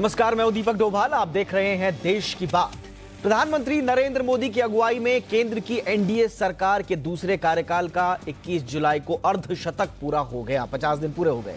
नमस्कार, मैं दीपक डोभाल, आप देख रहे हैं देश की बात। प्रधानमंत्री नरेंद्र मोदी की अगुवाई में केंद्र की एनडीए सरकार के दूसरे कार्यकाल का 21 जुलाई को अर्धशतक पूरा हो गया 50 दिन पूरे हो गए।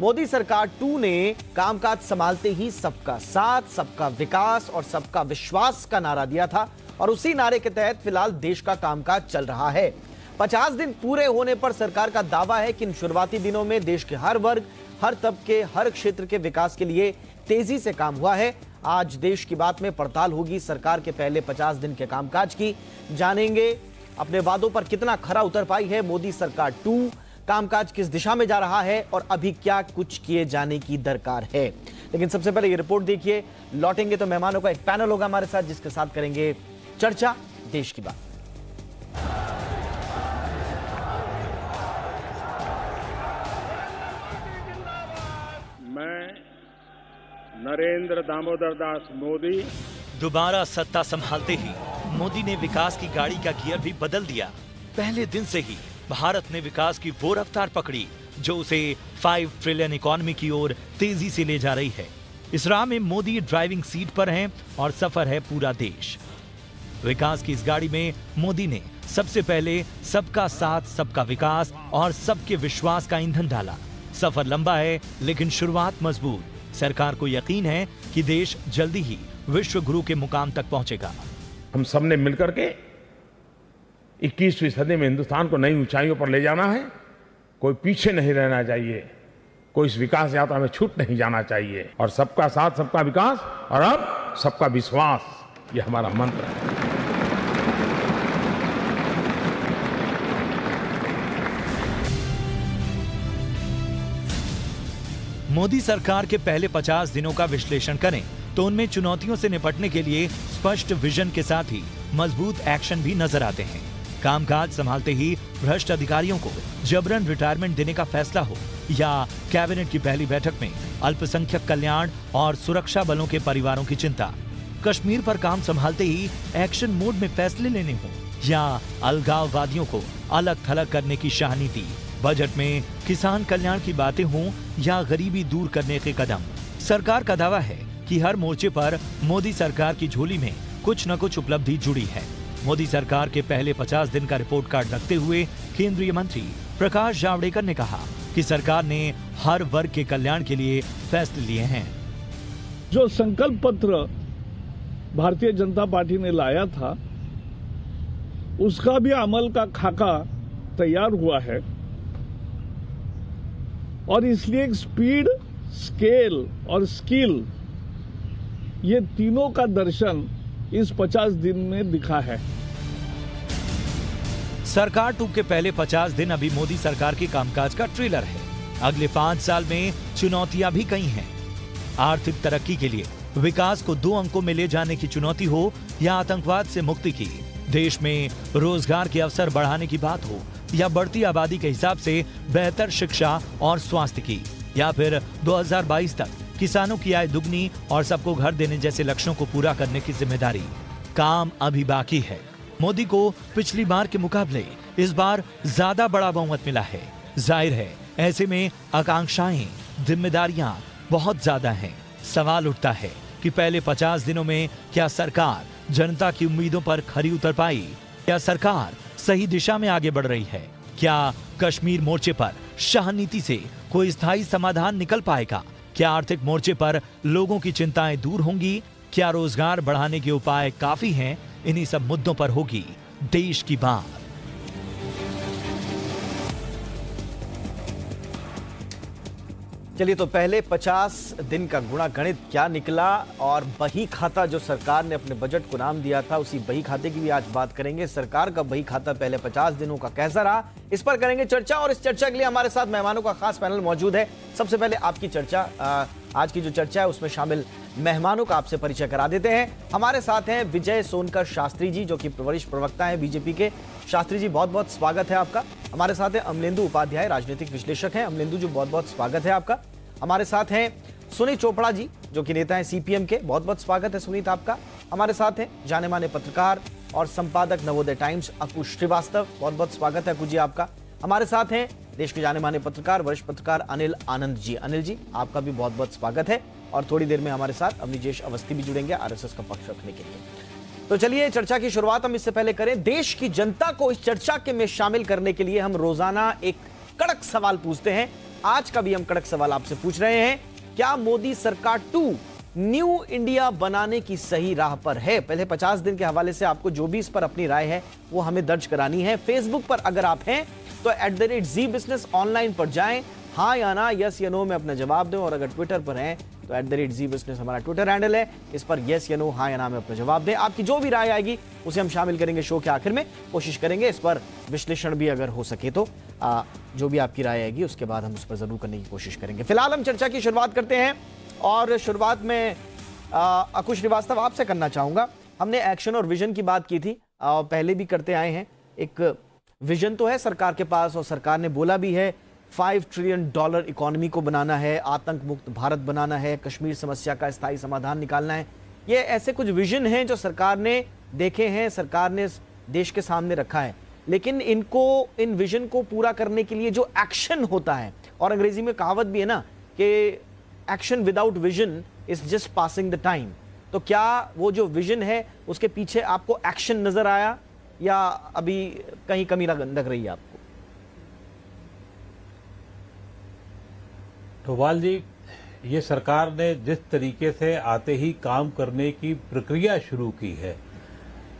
मोदी सरकार टू ने कामकाज संभालते ही सबका साथ, सबका विकास और सबका विश्वास का नारा दिया था और उसी नारे के तहत फ़िलहाल देश का कामकाज चल रहा है। 50 दिन पूरे होने पर सरकार का दावा है कि इन शुरुआती दिनों में देश के हर वर्ग, हर तबके, हर क्षेत्र के विकास के लिए तेज़ी से काम हुआ है। आज देश की बात में पड़ताल होगी। सरकार के पहले 50 दिन के कामकाज की। जानेंगे अपने वादों पर कितना खरा उतर पाई है मोदी सरकार टू। कामकाज किस दिशा में जा रहा है और अभी क्या कुछ किए जाने की दरकार है। लेकिन सबसे पहले ये रिपोर्ट देखिए। लौटेंगे तो मेहमानों का एक पैनल होगा हमारे साथ, जिसके साथ करेंगे चर्चा। देश की बात। मैं नरेंद्र दामोदर दास मोदी। दोबारा सत्ता संभालते ही मोदी ने विकास की गाड़ी का गियर भी बदल दिया। पहले दिन से ही भारत ने विकास की वो रफ्तार पकड़ी, जो उसे फाइव ट्रिलियन इकोनॉमी की ओर तेज़ी से ले जा रही है। इस राह में मोदी ड्राइविंग सीट पर हैं और सफ़र है पूरा देश। विकास की इस गाड़ी में मोदी ने सबसे पहले सबका साथ, सबका विकास और सबके विश्वास का ईंधन डाला। सफ़र लंबा है, लेकिन शुरुआत मज़बूत। सरकार को यकीन है कि देश जल्दी ही विश्व गुरु के मुकाम तक पहुंचेगा। हम सबने मिलकर के 21वीं सदी में हिंदुस्तान को नई ऊंचाइयों पर ले जाना है। कोई पीछे नहीं रहना चाहिए। कोई इस विकास यात्रा में छूट नहीं जाना चाहिए। और सबका साथ, सबका विकास, और अब सबका विश्वास, ये हमारा मंत्र है। मोदी सरकार के पहले 50 दिनों का विश्लेषण करें तो उनमें चुनौतियों से निपटने के लिए स्पष्ट विजन के साथ ही मज़बूत एक्शन भी नज़र आते हैं। कामकाज संभालते ही भ्रष्ट अधिकारियों को जबरन रिटायरमेंट देने का फैसला हो, या कैबिनेट की पहली बैठक में अल्पसंख्यक कल्याण और सुरक्षा बलों के परिवारों की चिंता। कश्मीर पर काम संभालते ही एक्शन मोड में फैसले लेने हो, या अलगाववादियों को अलग थलग करने की शाहनीति। बजट में किसान कल्याण की बातें हों या गरीबी दूर करने के कदम। सरकार का दावा है कि हर मोर्चे पर मोदी सरकार की झोली में कुछ न कुछ उपलब्धि जुड़ी है। मोदी सरकार के पहले 50 दिन का रिपोर्ट कार्ड रखते हुए केंद्रीय मंत्री प्रकाश जावड़ेकर ने कहा कि सरकार ने हर वर्ग के कल्याण के लिए फैसले लिए हैं। जो संकल्प पत्र भारतीय जनता पार्टी ने लाया था, उसका भी अमल का खाका तैयार हुआ है। और इसलिए स्पीड स्केल और स्किल ये तीनों का दर्शन इस 50 दिन में दिखा है। सरकार टू के पहले 50 दिन अभी मोदी सरकार के कामकाज का ट्रेलर है। अगले पाँच साल में चुनौतियाँ भी कई हैं। आर्थिक तरक्की के लिए विकास को दो अंकों में ले जाने की चुनौती हो या आतंकवाद से मुक्ति की। देश में रोज़गार के अवसर बढ़ाने की बात हो या बढ़ती आबादी के हिसाब से बेहतर शिक्षा और स्वास्थ्य की, या फिर 2022 तक किसानों की आय दुगनी और सबको घर देने जैसे लक्ष्यों को पूरा करने की ज़िम्मेदारी। काम अभी बाकी है। मोदी को पिछली बार के मुकाबले इस बार ज़्यादा बड़ा बहुमत मिला है। ज़ाहिर है, ऐसे में आकांक्षाएँ, जिम्मेदारियाँ बहुत ज़्यादा हैं। सवाल उठता है कि पहले 50 दिनों में क्या सरकार जनता की उम्मीदों पर खरी उतर पाई क्या सरकार सही दिशा में आगे बढ़ रही है। क्या कश्मीर मोर्चे पर शाह नीति से कोई स्थायी समाधान निकल पाएगा? क्या आर्थिक मोर्चे पर लोगों की चिंताएँ दूर होंगी? क्या रोज़गार बढ़ाने के उपाय काफ़ी हैं? इन्हीं सब मुद्दों पर होगी देश की बात। चलिए तो पहले 50 दिन का गुणा गणित क्या निकला और बही खाता जो सरकार ने अपने बजट को नाम दिया था, उसी बही खाते की भी आज बात करेंगे। सरकार का बही खाता पहले 50 दिनों का कैसा रहा, इस पर करेंगे चर्चा और इस चर्चा के लिए हमारे साथ मेहमानों का खास पैनल मौजूद है। सबसे पहले आपकी चर्चा आज की जो चर्चा है, उसमें शामिल मेहमानों का आपसे परिचय करा देते हैं। हमारे साथ हैं विजय सोनकर शास्त्री जी, जो कि वरिष्ठ प्रवक्ता है बीजेपी के। शास्त्री जी बहुत बहुत स्वागत है आपका। हमारे साथ है अमलेंदु उपाध्याय, राजनीतिक विश्लेषक हैं। अमलेंदु जी बहुत बहुत स्वागत है आपका। हमारे साथ हैं सुनीत चोपड़ा जी, जो कि नेता हैं सीपीएम के। बहुत बहुत स्वागत है सुनीत आपका। हमारे साथ हैं जाने माने पत्रकार और संपादक नवोदय टाइम्स, अकु श्रीवास्तव। बहुत बहुत स्वागत है अकु जी आपका। हमारे साथ हैं देश के जाने माने पत्रकार, वरिष्ठ पत्रकार अनिल आनंद जी। अनिल जी, आपका भी बहुत बहुत स्वागत है। और थोड़ी देर में हमारे साथ अवनीजेश अवस्थी भी जुड़ेंगे आरएसएस का पक्ष रखने के लिए। तो चलिए, चर्चा की शुरुआत हम इससे पहले करें। देश की जनता को इस चर्चा के में शामिल करने के लिए हम रोज़ाना एक कड़क सवाल पूछते हैं। आज का भी हम कड़क सवाल आपसे पूछ रहे हैं, क्या मोदी सरकार टू न्यू इंडिया बनाने की सही राह पर है? पहले 50 दिन के हवाले से आपको जो भी इस पर अपनी राय है, वो हमें दर्ज करानी है। फेसबुक पर अगर आप हैं तो at the rate G business online पर जाएँ। हाँ या ना यस या नो में अपना जवाब दें और अगर ट्विटर पर हैं तो at the rate G business हमारा ट्विटर हैंडल है। इस पर यस या नो हाँ या ना में अपना जवाब दें। आपकी जो भी राय आएगी उसे हम शामिल करेंगे शो के आखिर में। कोशिश करेंगे इस पर विश्लेषण भी अगर हो सके तो। आ, जो भी आपकी राय आएगी उसके बाद हम उस पर ज़रूर करने की कोशिश करेंगे। फ़िलहाल हम चर्चा की शुरुआत करते हैं और शुरुआत में अकुश श्रीवास्तव आपसे करना चाहूँगा। हमने एक्शन और विजन की बात की थी पहले भी करते आए हैं। एक विजन तो है सरकार के पास और सरकार ने बोला भी है फाइव ट्रिलियन डॉलर इकोनॉमी को बनाना है आतंक मुक्त भारत बनाना है, कश्मीर समस्या का स्थायी समाधान निकालना है। ये ऐसे कुछ विजन हैं जो सरकार ने देखे हैं, सरकार ने देश के सामने रखा है। लेकिन इनको, इन विजन को पूरा करने के लिए जो एक्शन होता है, और अंग्रेज़ी में कहावत भी है ना कि action without vision is just passing the time तो क्या वो जो विजन है, उसके पीछे आपको एक्शन नज़र आया, या अभी कहीं कमी लग रही है आपको? डोभाल जी, ये सरकार ने जिस तरीके से आते ही काम करने की प्रक्रिया शुरू की है,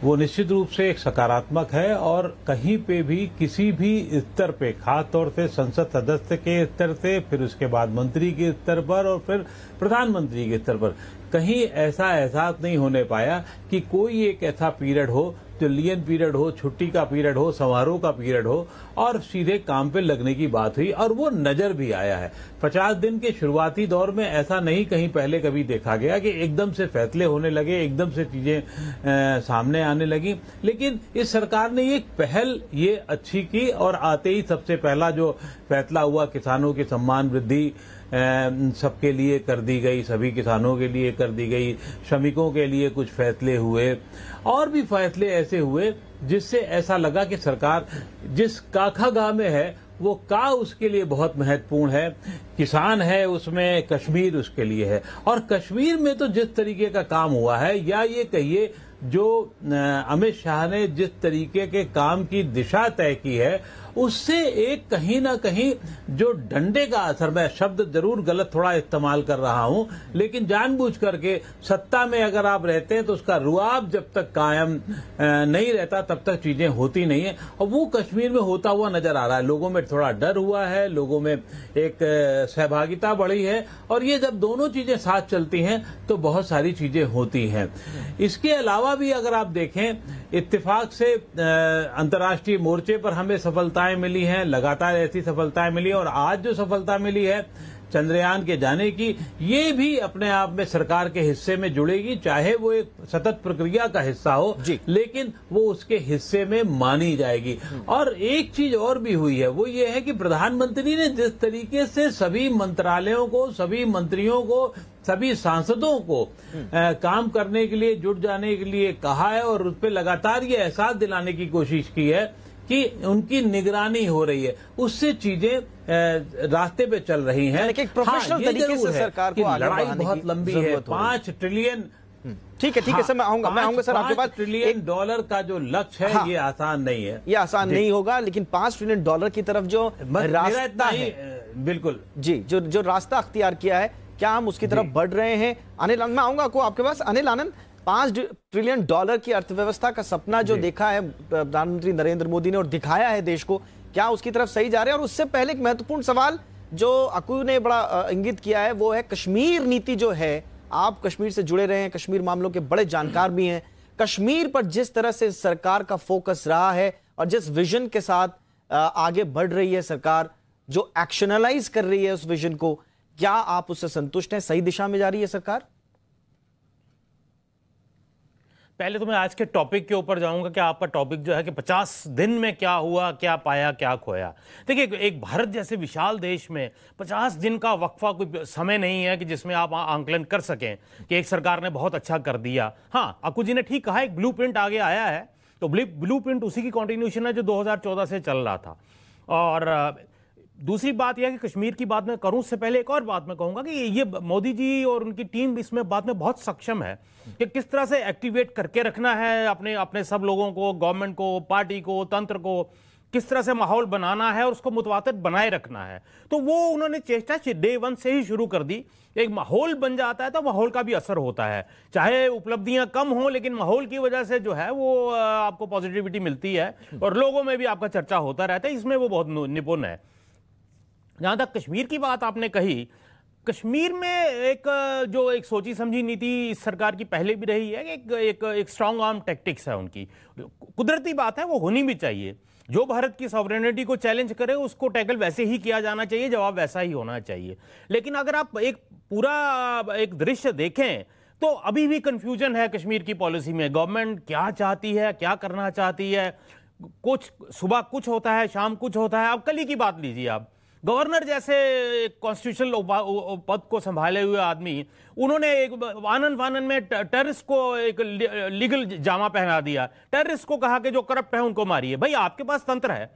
वो निश्चित रूप से एक सकारात्मक है और कहीं पे भी किसी भी स्तर पे, खास तौर से संसद सदस्य के स्तर से, फिर उसके बाद मंत्री के स्तर पर और फिर प्रधानमंत्री के स्तर पर, कहीं ऐसा एहसास नहीं होने पाया कि कोई एक ऐसा पीरियड हो जो लियन पीरियड हो, छुट्टी का पीरियड हो, समारोह का पीरियड हो, और सीधे काम पे लगने की बात हुई, और वो नज़र भी आया है। पचास दिन के शुरुआती दौर में ऐसा नहीं कहीं पहले कभी देखा गया कि एकदम से फैसले होने लगे, एकदम से चीज़ें सामने आने लगी। लेकिन इस सरकार ने एक पहल ये अच्छी की, और आते ही सबसे पहला जो फैसला हुआ, किसानों के सम्मान वृद्धि सबके लिए कर दी गई, सभी किसानों के लिए कर दी गई, श्रमिकों के लिए कुछ फैसले हुए, और भी फैसले ऐसे हुए जिससे ऐसा लगा कि सरकार जिस काखा गाँव में है, वो का उसके लिए बहुत महत्वपूर्ण है, किसान है उसमें, कश्मीर उसके लिए है। और कश्मीर में तो जिस तरीके का काम हुआ है, या ये कहिए, जो अमित शाह ने जिस तरीके के काम की दिशा तय की है उससे एक कहीं ना कहीं जो डंडे का असर, मैं शब्द ज़रूर गलत थोड़ा इस्तेमाल कर रहा हूँ, लेकिन जानबूझ करके सत्ता में अगर आप रहते हैं तो उसका रुआब जब तक कायम नहीं रहता, तब तक चीज़ें होती नहीं है। और वो कश्मीर में होता हुआ नज़र आ रहा है। लोगों में थोड़ा डर हुआ है, लोगों में एक सहभागिता बढ़ी है। और ये जब दोनों चीज़ें साथ चलती हैं तो बहुत सारी चीज़ें होती हैं। इसके अलावा भी अगर आप देखें इत्तेफाक से अंतर्राष्ट्रीय मोर्चे पर हमें सफलताएँ मिली हैं लगातार ऐसी सफलताएँ मिली और आज जो सफलता मिली है चंद्रयान के जाने की ये भी अपने आप में सरकार के हिस्से में जुड़ेगी चाहे वो एक सतत प्रक्रिया का हिस्सा हो लेकिन वो उसके हिस्से में मानी जाएगी। और एक चीज़ और भी हुई है वो ये है कि प्रधानमंत्री ने जिस तरीके से सभी मंत्रालयों को सभी मंत्रियों को सभी सांसदों को आ, काम करने के लिए जुट जाने के लिए कहा है और उस पर लगातार ये एहसास दिलाने की कोशिश की है कि उनकी निगरानी हो रही है। उससे चीज़ें रास्ते पे चल रही हैं। एक प्रोफेशनल हाँ, तरीके से सरकार को लड़ाई बहुत लंबी है। पाँच ट्रिलियन हम्म, ठीक है ठीक है सर मैं आऊँगा मैं आऊँगा सर आपके पास ट्रिलियन डॉलर का जो लक्ष्य है हाँ, ये आसान नहीं है। ये आसान नहीं होगा लेकिन पाँच ट्रिलियन डॉलर की तरफ़ जो रास्ता है बिल्कुल। जी जो जो रास्ता अख्तियार किया है क्या हम उसकी तरफ़ बढ़ रहे हैं? अनिल आनंद मैं आऊँगा को आपके पास। अनिल आनंद पाँच ट्रिलियन डॉलर की अर्थव्यवस्था का सपना जो देखा है प्रधानमंत्री नरेंद्र मोदी ने और दिखाया है देश को क्या उसकी तरफ़ सही जा रहे हैं? और उससे पहले एक महत्वपूर्ण सवाल जो अकू ने बड़ा इंगित किया है वो है कश्मीर नीति जो है आप कश्मीर से जुड़े रहे हैं कश्मीर मामलों के बड़े जानकार भी हैं। कश्मीर पर जिस तरह से सरकार का फोकस रहा है और जिस विजन के साथ आगे बढ़ रही है सरकार जो एक्शनलाइज कर रही है उस विजन को क्या आप उससे संतुष्ट हैं? सही दिशा में जा रही है सरकार? पहले तो मैं आज के टॉपिक के ऊपर जाऊँगा कि आपका टॉपिक जो है कि 50 दिन में क्या हुआ, क्या पाया, क्या खोया। देखिए, एक भारत जैसे विशाल देश में 50 दिन का वक्फा कोई समय नहीं है कि जिसमें आप आंकलन कर सकें कि एक सरकार ने बहुत अच्छा कर दिया। हाँ अकू जी ने ठीक कहा, एक ब्लू आगे आया है। तो ब्लू उसी की कॉन्टिन्यूशन है जो दो हज़ार चौदह से चल रहा था। और दूसरी बात यह कि कश्मीर की बात मैं करूँ, उससे पहले एक और बात मैं कहूँगा कि ये मोदी जी और उनकी टीम इसमें बात में बहुत सक्षम है कि किस तरह से एक्टिवेट करके रखना है अपने अपने सब लोगों को गवर्नमेंट को पार्टी को, तंत्र को, किस तरह से माहौल बनाना है और उसको मुतवातर बनाए रखना है। तो वो उन्होंने चेष्टा डे वन से ही शुरू कर दी। एक माहौल बन जाता है तो माहौल का भी असर होता है। चाहे उपलब्धियाँ कम हो, लेकिन माहौल की वजह से जो है वो आपको पॉजिटिविटी मिलती है और लोगों में भी आपका चर्चा होता रहता है। इसमें वो बहुत निपुण है। जहाँ तक कश्मीर की बात आपने कही, कश्मीर में एक जो एक सोची समझी नीति इस सरकार की पहले भी रही है, एक एक एक स्ट्रांग आर्म टैक्टिक्स है उनकी। कुदरती बात है, वो होनी भी चाहिए। जो भारत की सॉवरेनिटी को चैलेंज करे, उसको टैकल वैसे ही किया जाना चाहिए, जवाब वैसा ही होना चाहिए। लेकिन अगर आप एक पूरा, एक दृश्य देखें तो अभी भी कंफ्यूजन है कश्मीर की पॉलिसी में। गवर्नमेंट क्या चाहती है, क्या करना चाहती है? कुछ, सुबह कुछ होता है, शाम कुछ होता है। अब कल ही की बात लीजिए आप। गवर्नर जैसे कॉन्स्टिट्यूशनल पद को संभाले हुए आदमी उन्होंने एक वानन वानन में टेररिस्ट को एक लीगल जामा पहना दिया। टेररिस्ट को कहा कि जो करप्ट है उनको मारिए। भाई आपके पास तंत्र है।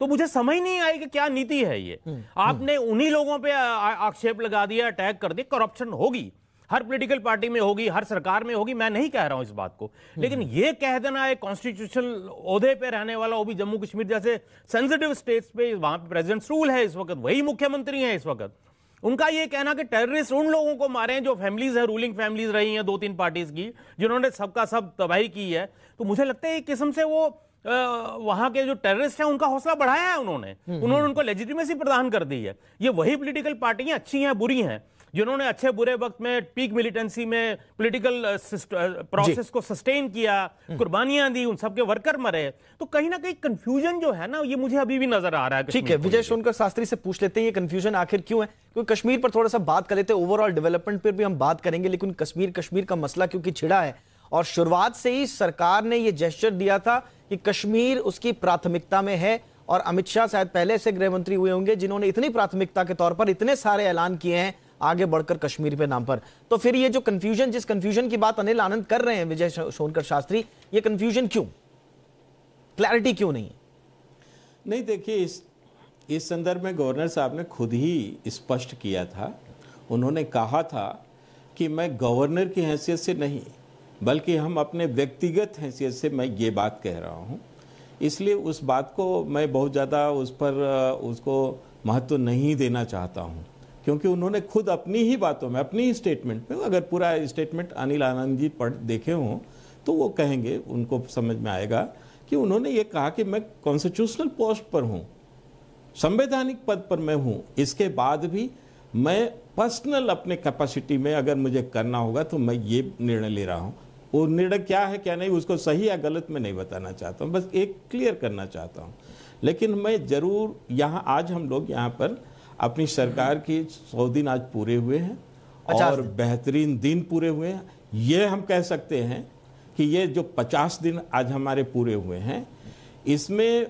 तो मुझे समझ नहीं आई कि क्या नीति है ये। हम्म। आपने उन्हीं लोगों पे आक्षेप लगा दिया अटैक कर दिया करप्शन होगी। हर पॉलिटिकल पार्टी में होगी हर सरकार में होगी मैं नहीं कह रहा हूँ इस बात को। लेकिन ये कह देना एक कॉन्स्टिट्यूशनल ओहदे पे रहने वाला वो भी जम्मू कश्मीर जैसे सेंसिटिव स्टेट्स पे वहाँ पे प्रेसिडेंट रूल है इस वक्त वही मुख्यमंत्री है इस वक्त। उनका ये कहना कि टेररिस्ट उन लोगों को मारे हैं जो फैमिलीज़ है रूलिंग फैमिलीज़ रही हैं दो तीन पार्टीज़ की जिन्होंने सबका सब तबाही की है। तो मुझे लगता है एक किस्म से वो वहाँ के जो टेररिस्ट हैं उनका हौसला बढ़ाया है उन्होंने। उन्होंने उनको लेजिटिमेसी प्रदान कर दी है। ये वही पॉलिटिकल पार्टियाँ अच्छी हैं बुरी हैं। जिन्होंने अच्छे बुरे वक्त में पीक मिलिटेंसी में पॉलिटिकल प्रोसेस को सस्टेन किया हम्म। कुर्बानियाँ दी उन सबके वर्कर मरे तो कहीं ना कहीं कंफ्यूजन जो है ना ये मुझे अभी भी नज़र आ रहा है ठीक है विजय सोनकर शास्त्री से पूछ लेते हैं ये कंफ्यूजन आखिर क्यों है? क्योंकि कश्मीर पर थोड़ा सा बात कर लेते हैं ओवरऑल डेवलपमेंट पर भी हम बात करेंगे लेकिन कश्मीर कश्मीर का मसला क्योंकि छिड़ा है। और शुरुआत से ही सरकार ने यह जेस्टर दिया था कि कश्मीर उसकी प्राथमिकता में है और अमित शाह शायद पहले से गृह मंत्री हुए होंगे जिन्होंने इतनी प्राथमिकता के तौर पर इतने सारे ऐलान किए हैं आगे बढ़कर कश्मीर पे नाम पर। तो फिर ये जो कंफ्यूजन जिस कंफ्यूजन की बात अनिल आनंद कर रहे हैं, विजय सोनकर शास्त्री, ये कंफ्यूजन क्यों? क्लैरिटी क्यों नहीं? नहीं, देखिए, इस इस संदर्भ में गवर्नर साहब ने खुद ही स्पष्ट किया था। उन्होंने कहा था कि मैं गवर्नर की हैसियत से नहीं, बल्कि हम अपने व्यक्तिगत हैसियत से मैं ये बात कह रहा हूँ। इसलिए उस बात को मैं बहुत ज़्यादा उस पर, उसको महत्व नहीं देना चाहता हूँ। क्योंकि उन्होंने खुद अपनी ही बातों में, अपनी ही स्टेटमेंट में, अगर पूरा स्टेटमेंट अनिल आनंद जी पढ़, देखे हों तो वो कहेंगे, उनको समझ में आएगा कि उन्होंने ये कहा कि मैं कॉन्स्टिट्यूशनल पोस्ट पर हूँ, संवैधानिक पद पर मैं हूँ, इसके बाद भी मैं पर्सनल अपने कैपेसिटी में अगर मुझे करना होगा तो मैं ये निर्णय ले रहा हूँ। वो निर्णय क्या है, क्या नहीं, उसको सही या गलत मैं नहीं बताना चाहता हूँ, बस एक क्लियर करना चाहता हूँ। लेकिन मैं ज़रूर, यहाँ आज हम लोग यहाँ पर अपनी सरकार के सौ दिन आज पूरे हुए हैं और बेहतरीन दिन पूरे हुए हैं। ये हम कह सकते हैं कि ये जो पचास दिन आज हमारे पूरे हुए हैं इसमें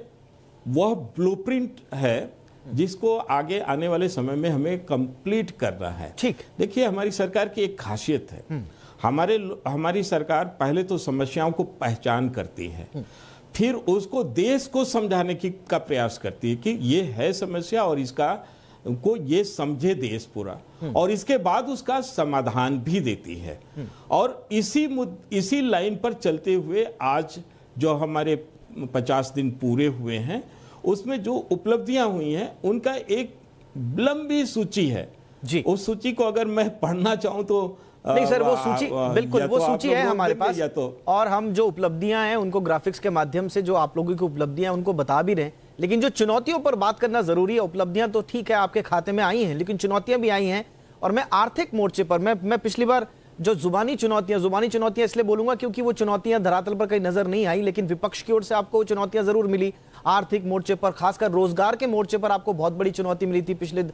वह ब्लूप्रिंट है जिसको आगे आने वाले समय में हमें कंप्लीट करना है। ठीक। देखिए हमारी सरकार की एक खासियत है। हम्म। हमारे हमारी सरकार पहले तो समस्याओं को पहचान करती है। हम्म। फिर उसको देश को समझाने की का प्रयास करती है कि ये है समस्या और इसका को ये समझे देश पूरा। और इसके बाद उसका समाधान भी देती है। और इसी इसी लाइन पर चलते हुए आज जो हमारे पचास दिन पूरे हुए हैं उसमें जो उपलब्धियाँ हुई हैं उनका एक लंबी सूची है। जी। उस सूची को अगर मैं पढ़ना चाहूँ तो नहीं सर वो सूची बिल्कुल वो तो सूची है हमारे पास। या तो और हम जो उपलब्धियाँ हैं उनको ग्राफिक्स के माध्यम से जो आप लोगों की उपलब्धियाँ उनको बता भी रहे हैं। लेकिन जो चुनौतियों पर बात करना ज़रूरी है, उपलब्धियाँ तो ठीक है, आपके खाते में आई हैं, लेकिन चुनौतियाँ भी आई हैं और मैं आर्थिक मोर्चे पर, मैं मैं पिछली बार जो जुबानी चुनौतियाँ जुबानी चुनौतियाँ इसलिए बोलूँगा क्योंकि वो चुनौतियाँ धरातल पर कहीं नज़र नहीं आई, लेकिन विपक्ष की ओर से आपको चुनौतियाँ ज़रूर मिली। आर्थिक मोर्चे पर, खासकर रोज़गार के मोर्चे पर आपको बहुत बड़ी चुनौती मिली थी पिछले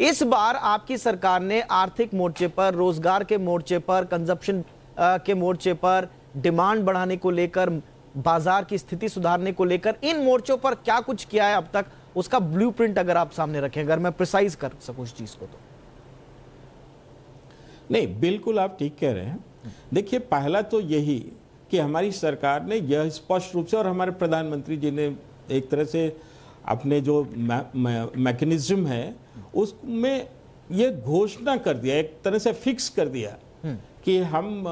इस बार आपकी सरकार ने आर्थिक मोर्चे पर, रोज़गार के मोर्चे पर, कंजप्शन के मोर्चे पर डिमांड बढ़ाने को लेकर बाज़ार की स्थिति सुधारने को लेकर इन मोर्चों पर क्या कुछ किया है अब तक उसका ब्लूप्रिंट अगर आप सामने रखें अगर मैं प्रिसाइज कर सकूँ उस चीज़ को तो। नहीं बिल्कुल आप ठीक कह रहे हैं। देखिए पहला तो यही कि हमारी सरकार ने यह स्पष्ट रूप से और हमारे प्रधानमंत्री जी ने एक तरह से अपने जो मैकेनिज्म है उसमें यह घोषणा कर दिया एक तरह से फिक्स कर दिया कि हम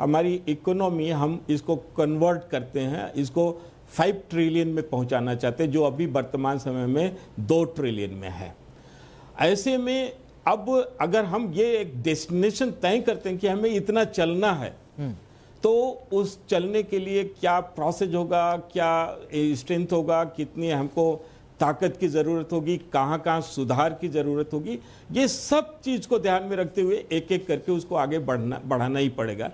हमारी इकोनॉमी हम इसको कन्वर्ट करते हैं इसको फाइव ट्रिलियन में पहुंचाना चाहते हैं जो अभी वर्तमान समय में दो ट्रिलियन में है। ऐसे में अब अगर हम ये एक डेस्टिनेशन तय करते हैं कि हमें इतना चलना है तो उस चलने के लिए क्या प्रोसेस होगा क्या स्ट्रेंथ होगा कितनी हमको ताकत की ज़रूरत होगी कहाँ कहाँ सुधार की ज़रूरत होगी ये सब चीज़ को ध्यान में रखते हुए एक एक करके उसको आगे बढ़ना बढ़ाना ही पड़ेगा।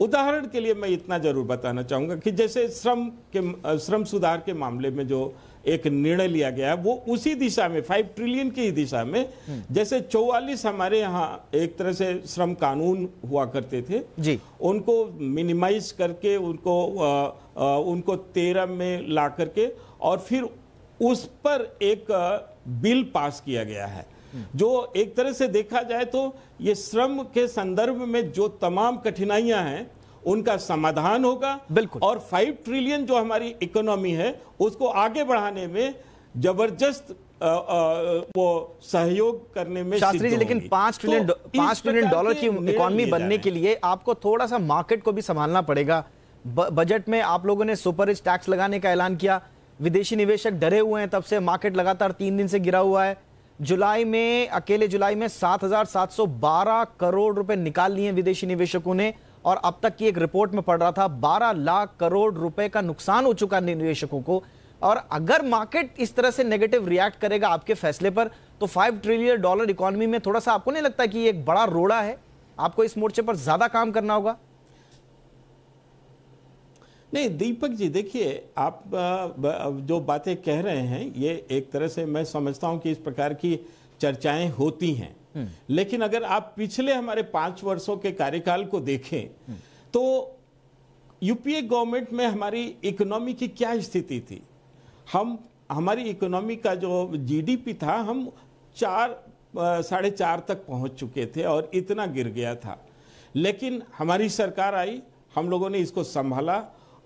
उदाहरण के लिए मैं इतना ज़रूर बताना चाहूँगा कि जैसे श्रम के श्रम सुधार के मामले में जो एक निर्णय लिया गया वो उसी दिशा में फाइव ट्रिलियन की दिशा में जैसे चौवालीस हमारे यहाँ एक तरह से श्रम कानून हुआ करते थे। जी। उनको मिनिमाइज करके उनको अ, अ, उनको तेरह में ला करके और फिर उस पर एक बिल पास किया गया है। जो एक तरह से देखा जाए तो ये श्रम के संदर्भ में जो तमाम कठिनाइयाँ हैं उनका समाधान होगा। बिल्कुल। और फाइव ट्रिलियन जो हमारी इकोनॉमी है उसको आगे बढ़ाने में ज़बरदस्त वो सहयोग करने में शास्त्री जी लेकिन पाँच ट्रिलियन तो पाँच ट्रिलियन डॉलर की इकोनॉमी बनने के लिए आपको थोड़ा सा मार्केट को भी संभालना पड़ेगा। बजट में आप लोगों ने सुपर रिच टैक्स लगाने का ऐलान किया। विदेशी निवेशक डरे हुए हैं तब से। मार्केट लगातार तीन दिन से गिरा हुआ है। जुलाई में अकेले जुलाई में 7,712 करोड़ रुपए निकाल लिए विदेशी निवेशकों ने और अब तक की एक रिपोर्ट में पढ़ रहा था 12 लाख करोड़ रुपए का नुकसान हो चुका निवेशकों को। और अगर मार्केट इस तरह से नेगेटिव रिएक्ट करेगा आपके फैसले पर तो फाइव ट्रिलियन डॉलर इकोनॉमी में थोड़ा सा आपको नहीं लगता कि एक बड़ा रोड़ा है? आपको इस मोर्चे पर ज़्यादा काम करना होगा? नहीं दीपक जी देखिए आप जो बातें कह रहे हैं ये एक तरह से मैं समझता हूँ कि इस प्रकार की चर्चाएँ होती हैं। लेकिन अगर आप पिछले हमारे पाँच वर्षों के कार्यकाल को देखें तो यूपीए गवर्नमेंट में हमारी इकोनॉमी की क्या स्थिति थी? हम हमारी इकोनॉमी का जो जीडीपी था हम चार साढ़े चार तक पहुँच चुके थे और इतना गिर गया था। लेकिन हमारी सरकार आई हम लोगों ने इसको संभाला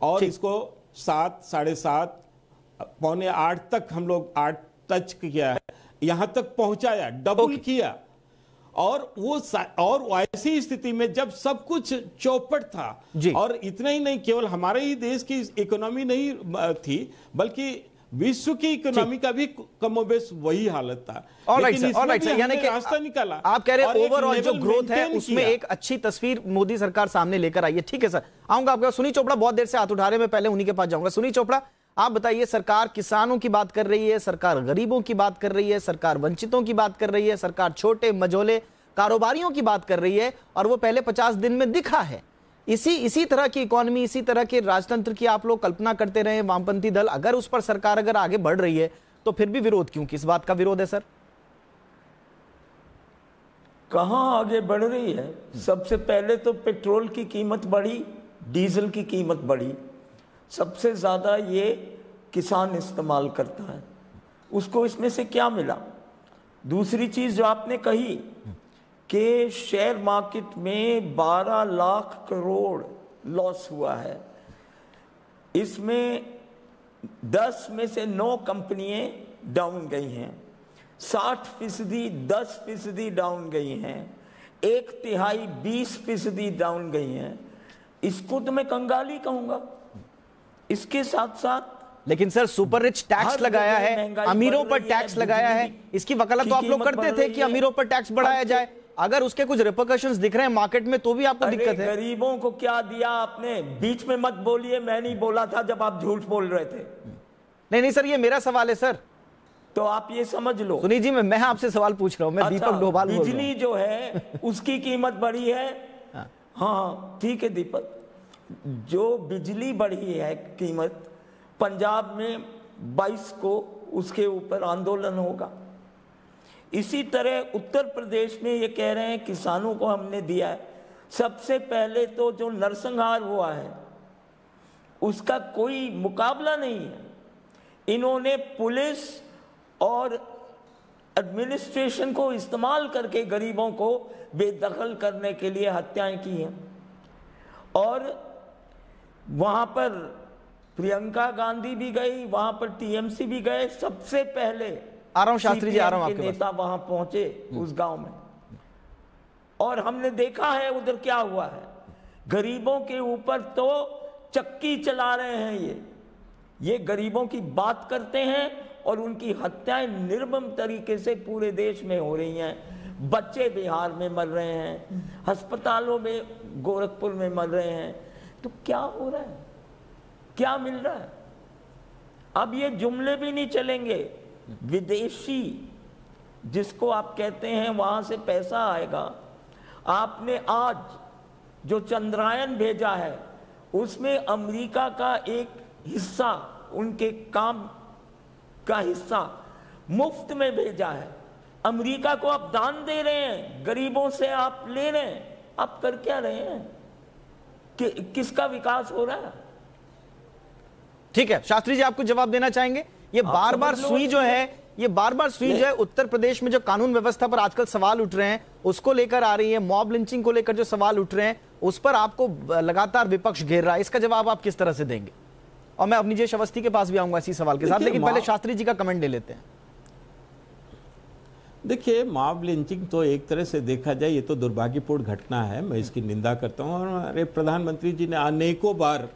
और इसको सात साढ़े सात पौने आठ तक हम लोग आठ टच किया है। यहाँ तक पहुँचाया डबल किया। और वो और ऐसी स्थिति में जब सब कुछ चौपट था और इतना ही नहीं केवल हमारे ही देश की इकोनॉमी नहीं थी बल्कि विश्व की इकोनॉमी का भी कमोबेश वही हालत था। यानी कि रास्ता निकाला आप कह रहे हैं एक ओवरऑल जो ग्रोथ है उसमें एक अच्छी तस्वीर मोदी सरकार सामने लेकर आई है। ठीक है सर आऊँगा आपके पास। सुनी चोपड़ा बहुत देर से हाथ उठा रहे मैं पहले उन्हीं के पास जाऊँगा। सुनी चोपड़ा आप बताइए सरकार किसानों की बात कर रही है सरकार गरीबों की बात कर रही है सरकार वंचितों की बात कर रही है सरकार छोटे मझोले कारोबारियों की बात कर रही है और वो पहले पचास दिन में दिखा है। इसी इसी तरह की इकोनॉमी इसी तरह के राजतंत्र की आप लोग कल्पना करते रहे, वामपंथी दल, अगर उस पर सरकार अगर आगे बढ़ रही है तो फिर भी विरोध क्यों? किस बात का विरोध है, सर? कहाँ आगे बढ़ रही है? सबसे पहले तो पेट्रोल की कीमत बढ़ी, डीजल की कीमत बढ़ी। सबसे ज़्यादा ये किसान इस्तेमाल करता है। उसको इसमें से क्या मिला? दूसरी चीज़ जो आपने कही कि शेयर मार्केट में 12 लाख करोड़ लॉस हुआ है। इसमें 10 में से 9 कंपनियाँ डाउन गई हैं। 60 फ़ीसदी दस फ़ीसदी डाउन गई हैं। एक तिहाई 20 फ़ीसदी डाउन गई हैं। इसको तो मैं कंगाली कहूँगा। इसके साथ साथ लेकिन सर सुपर रिच टैक्स लगाया है अमीरों पर टैक्स लगाया है। इसकी वकालत तो आप लोग करते थे कि अमीरों पर टैक्स बढ़ाया जाए। अगर उसके कुछ रिपोर्कशंस दिख रहे हैं मार्केट में तो भी आपको दिक्कत है। गरीबों को क्या दिया आपने? बीच में मत बोलिए मैं नहीं बोला था जब आप झूठ बोल रहे थे। नहीं नहीं सर ये मेरा सवाल है सर। तो आप ये समझ लो। सुनी जी मैं मैं आपसे सवाल पूछ रहा हूँ मैं अच्छा, दीपक डोभाल हूँ। बिजली जो है उसकी कीमत बढ़ी है। हाँ। ठीक है दीपक। जो बिजली बढ़ी है कीमत पंजाब में 22 को उसके ऊपर आंदोलन होगा। इसी तरह उत्तर प्रदेश में ये कह रहे हैं, किसानों को हमने दिया है। सबसे पहले तो जो नरसंहार हुआ है, उसका कोई मुकाबला नहीं है। इन्होंने पुलिस और एडमिनिस्ट्रेशन को इस्तेमाल करके गरीबों को बेदखल करने के लिए हत्याएँ की हैं। और वहाँ पर प्रियंका गांधी भी गई, वहाँ पर टीएमसी भी गए। सबसे पहले आ रहा हूँ शास्त्री जी, आ रहा हूँ आपके नेता वहाँ पहुँचे उस गाँव में। और हमने देखा है उधर क्या हुआ है। गरीबों के ऊपर तो चक्की चला रहे हैं ये। ये गरीबों की बात करते हैं और उनकी हत्याएँ निर्मम तरीके से पूरे देश में हो रही हैं। बच्चे बिहार में मर रहे हैं अस्पतालों में गोरखपुर में मर रहे हैं। तो क्या हो रहा है? क्या मिल रहा है? अब ये जुमले भी नहीं चलेंगे। विदेशी जिसको आप कहते हैं वहाँ से पैसा आएगा आपने आज जो चंद्रायन भेजा है उसमें अमेरिका का एक हिस्सा उनके काम का हिस्सा मुफ़्त में भेजा है। अमेरिका को आप दान दे रहे हैं गरीबों से आप ले रहे हैं। आप कर क्या रहे हैं? कि, किसका विकास हो रहा है? ठीक है शास्त्री जी आपको जवाब देना चाहेंगे? ये बार बार सुई जो है ये बार बार सुई जो है उत्तर प्रदेश में जो कानून व्यवस्था पर आजकल सवाल उठ रहे हैं उसको लेकर आ रही है मॉब लिंचिंग को लेकर जो सवाल उठ रहे हैं उस पर आपको लगातार विपक्ष घेर रहा है। इसका जवाब आप किस तरह से देंगे? और मैं अपनी अवनीजय अवस्थी के पास भी आऊँगा इसी सवाल के साथ लेकिन पहले शास्त्री जी का कमेंट ले लेते हैं। देखिए मॉब लिंचिंग तो एक तरह से देखा जाए ये तो दुर्भाग्यपूर्ण घटना है मैं इसकी निंदा करता हूँ। और हमारे प्रधानमंत्री जी ने अनेकों बार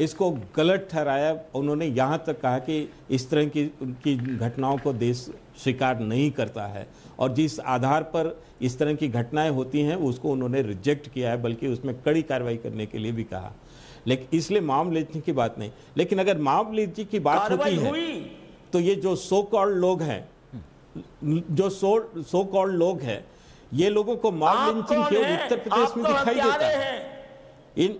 इसको गलत ठहराया उन्होंने यहाँ तक कहा कि इस तरह की उनकी घटनाओं को देश स्वीकार नहीं करता है। और जिस आधार पर इस तरह की घटनाएँ होती हैं उसको उन्होंने रिजेक्ट किया है बल्कि उसमें कड़ी कार्रवाई करने के लिए भी कहा। लेकिन इसलिए लिंचिंग की बात नहीं। लेकिन अगर लिंचिंग की बात होती है तो ये जो सो कॉल्ड लोग हैं जो सो सो कॉल्ड लोग हैं ये लोगों को मॉब लिंचिंग केवल उत्तर प्रदेश में तो दिखाई देता है। इन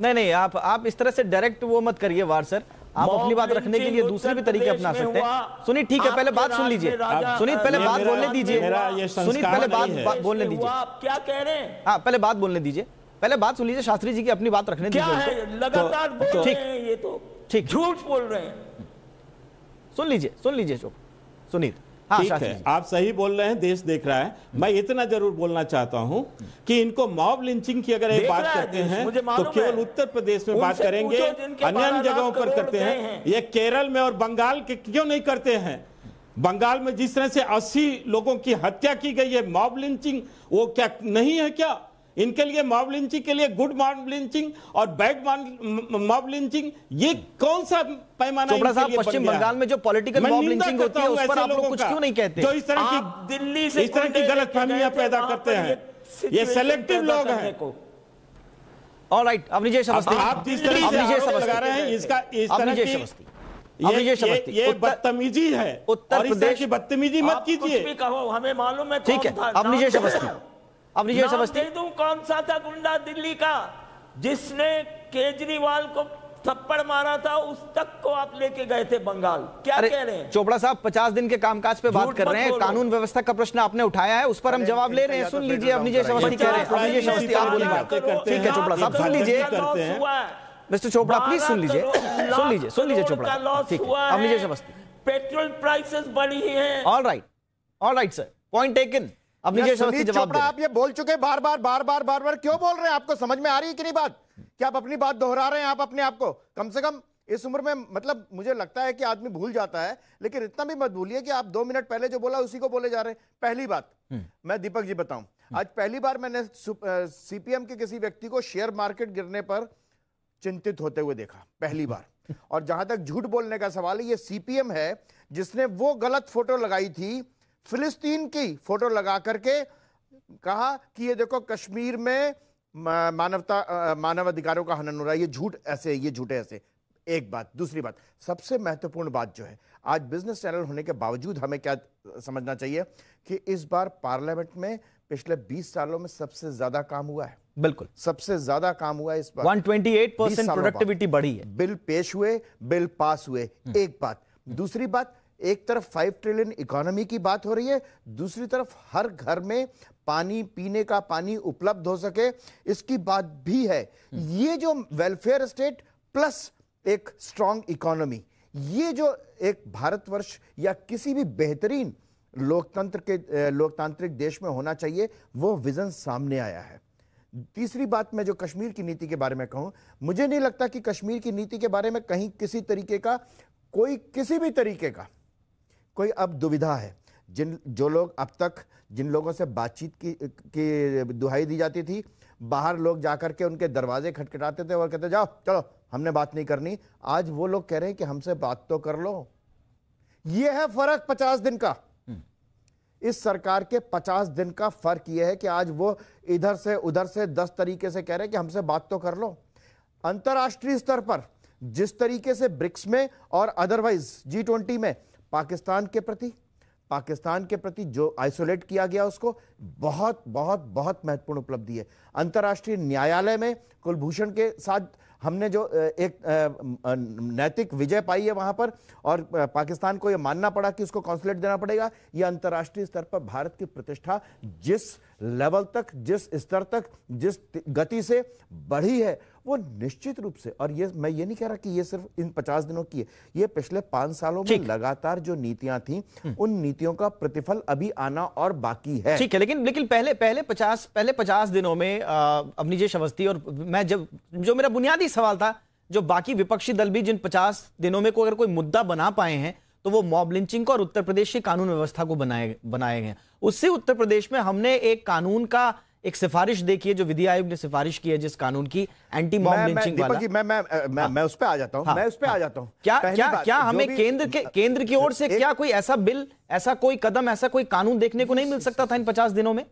नहीं नहीं आप आप इस तरह से डायरेक्ट वो मत करिए वार सर। आप अपनी बात रखने के लिए दूसरे भी तरीके अपना सकते हैं। सुनिए ठीक है पहले बात सुन लीजिए। सुनिए पहले बात बोलने दीजिए। सुनिए पहले बात बोलने दीजिए। आप क्या कह रहे हैं? हाँ पहले बात बोलने दीजिए। पहले बात सुन लीजिए शास्त्री जी की अपनी बात रखने दीजिए। लगातार ठीक तो- ये तो ठीक। झूठ बोल रहे हैं। सुन लीजिए सुन लीजिए चुप। सुनीत हाँ ठीक है आप सही बोल रहे हैं देश देख रहा है। मैं इतना ज़रूर बोलना चाहता हूँ कि इनको मॉब लिंचिंग की अगर एक बात करते हैं तो केवल उत्तर प्रदेश में बात करेंगे अन्य अन्य जगहों पर करते हैं। हैं। ये केरल में और बंगाल के क्यों नहीं करते हैं? बंगाल में जिस तरह से 80 लोगों की हत्या की गई है मॉब लिंचिंग वो क्या नहीं है क्या? इनके लिए मॉब लिंचिंग के लिए गुड मॉब लिंचिंग और बैड मॉब लिंचिंग ये कौन सा पैमाना चोपड़ा साहब, पश्चिम बंगाल में जो political मैं mob निंदा lynching करता होती है, उस पर आप लोग कुछ क्यों नहीं कहते? जो इस तरह की दिल्ली से इस तरह की गलत फहमियाँ पैदा करते हैं। ये सेलेक्टिव लोग हैं। ऑल राइट अवनीजय अब अवस्थी आप जिस तरह से अवनीजय लगा रहे हैं इसका इस तरह की अवस्थी ये ये, ये बदतमीजी है। उत्तर प्रदेश- की बदतमीजी मत कीजिए। कहो हमें मालूम है ठीक है अवनीजय नाम- नाम अवस्थी दे दूँ कौन सा था गुंडा दिल्ली का? जिसने केजरीवाल को थप्पड़ मारा था उस तक को आप लेके गए थे बंगाल। क्या कह रहे हैं? चोपड़ा साहब पचास दिन के कामकाज पे बात कर रहे हैं। कानून व्यवस्था का प्रश्न आपने उठाया है उस पर हम जवाब ले रहे हैं। सुन लीजिए अवनीजय अवस्थी कह रहे हैं। अवनीजय अवस्थी आप बोलिए। ठीक है चोपड़ा साहब सुन लीजिए। मिस्टर चोपड़ा प्लीज़ सुन लीजिए। सुन लीजिए सुन लीजिए चोपड़ा। ठीक है है। अवनीजय अवस्थी पेट्रोल प्राइसेस बढ़ी हैं। All right all right sir point taken अवनीजय या जवाब आप ये बोल चुके बार बार बार बार बार बार क्यों बोल रहे हैं? आपको समझ में आ रही है कि नहीं बात? क्या आप अपनी बात दोहरा रहे हैं आप अपने आप को? कम से कम इस उम्र में मतलब मुझे लगता है कि आदमी भूल जाता है लेकिन इतना भी मत भूलिए कि आप दो मिनट पहले जो बोला उसी को बोले जा रहे हैं। पहली बात मैं दीपक जी बताऊँ। आज पहली बार मैंने सीपीएम के किसी व्यक्ति को शेयर मार्केट गिरने पर चिंतित होते हुए देखा पहली बार। और जहाँ तक झूठ बोलने का सवाल है ये सीपीएम है जिसने वो गलत फ़ोटो लगाई थी फिलिस्तीन की फ़ोटो लगा करके कहा कि ये देखो कश्मीर में मानवता मानव अधिकारों का हनन हो रहा है ये झूठ ऐसे ये झूठे ऐसे। एक बात दूसरी बात सबसे महत्वपूर्ण बात जो है आज बिज़नेस चैनल होने के बावजूद हमें क्या समझना चाहिए कि इस बार पार्लियामेंट में पिछले 20 सालों में सबसे ज़्यादा काम हुआ है। बिल्कुल। सबसे ज़्यादा काम हुआ है इस बार। 128 20 परसेंट प्रोडक्टिविटी बढ़ी है। बिल पेश हुए बिल पास हुए। एक बात दूसरी बात एक तरफ़ फाइव ट्रिलियन इकोनॉमी की बात हो रही है, दूसरी तरफ़ हर घर में पानी पीने का पानी उपलब्ध हो सके, इसकी बात भी है। ये जो वेलफेयर स्टेट प्लस एक स्ट्रांग इकोनॉमी ये जो एक भारतवर्ष या किसी भी बेहतरीन लोकतंत्र के लोकतांत्रिक देश में होना चाहिए, वो विजन सामने आया है। तीसरी बात मैं जो कश्मीर की नीति के बारे में कहूँ, मुझे नहीं लगता कि कश्मीर की नीति के बारे में कहीं किसी तरीके का, कोई किसी भी तरीके का कोई अब दुविधा है। जिन जो लोग अब तक जिन लोगों से बातचीत की की दुहाई दी जाती थी बाहर लोग जाकर के उनके दरवाजे खटखटाते थे और कहते जाओ चलो हमने बात नहीं करनी। आज वो लोग कह रहे हैं कि हमसे बात तो कर लो। ये है फ़र्क पचास दिन का। इस सरकार के पचास दिन का फ़र्क यह है कि आज वो इधर से उधर से दस तरीके से कह रहे हैं कि हमसे बात तो कर लो। अंतर्राष्ट्रीय स्तर पर जिस तरीके से ब्रिक्स में और अदरवाइज़ जी ट्वेंटी में पाकिस्तान के प्रति, पाकिस्तान के प्रति जो आइसोलेट किया गया उसको बहुत बहुत बहुत महत्वपूर्ण उपलब्धि है। अंतर्राष्ट्रीय न्यायालय में कुलभूषण के साथ हमने जो एक नैतिक विजय पाई है वहाँ पर, और पाकिस्तान को यह मानना पड़ा कि उसको कॉन्सुलेट देना पड़ेगा। यह अंतर्राष्ट्रीय स्तर पर भारत की प्रतिष्ठा जिस लेवल तक जिस स्तर तक जिस गति से बढ़ी है वो निश्चित रूप से और ये मैं ये नहीं कह रहा कि ये सिर्फ़ इन पचास दिनों की है ये पिछले पाँच सालों में लगातार जो नीतियाँ थी हम्म। उन नीतियों का प्रतिफल अभी आना और बाकी है ठीक है लेकिन लेकिन पहले पहले पचास पहले पचास दिनों में अपनी जय अवस्थी और मैं जब जो मेरा बुनियादी सवाल था जो बाकी विपक्षी दल भी जिन पचास दिनों में कोई अगर कोई मुद्दा बना पाए हैं तो वो मॉब लिंचिंग को और उत्तर प्रदेश की कानून व्यवस्था को बनाए बनाए गए उससे उत्तर प्रदेश में हमने एक कानून का एक सिफारिश देखी है जो विधि आयोग ने सिफारिश की है जिस कानून की एंटी मॉब लिंचिंग वाला। मैं मैं मैं, हाँ, मैं उस पे आ जाता हूँ हाँ, मैं उस पे हाँ, आ जाता हूँ। क्या क्या क्या हमें केंद्र के केंद्र की ओर से क्या कोई ऐसा बिल ऐसा कोई कदम ऐसा कोई कानून देखने को नहीं मिल सकता था इन पचास दिनों में?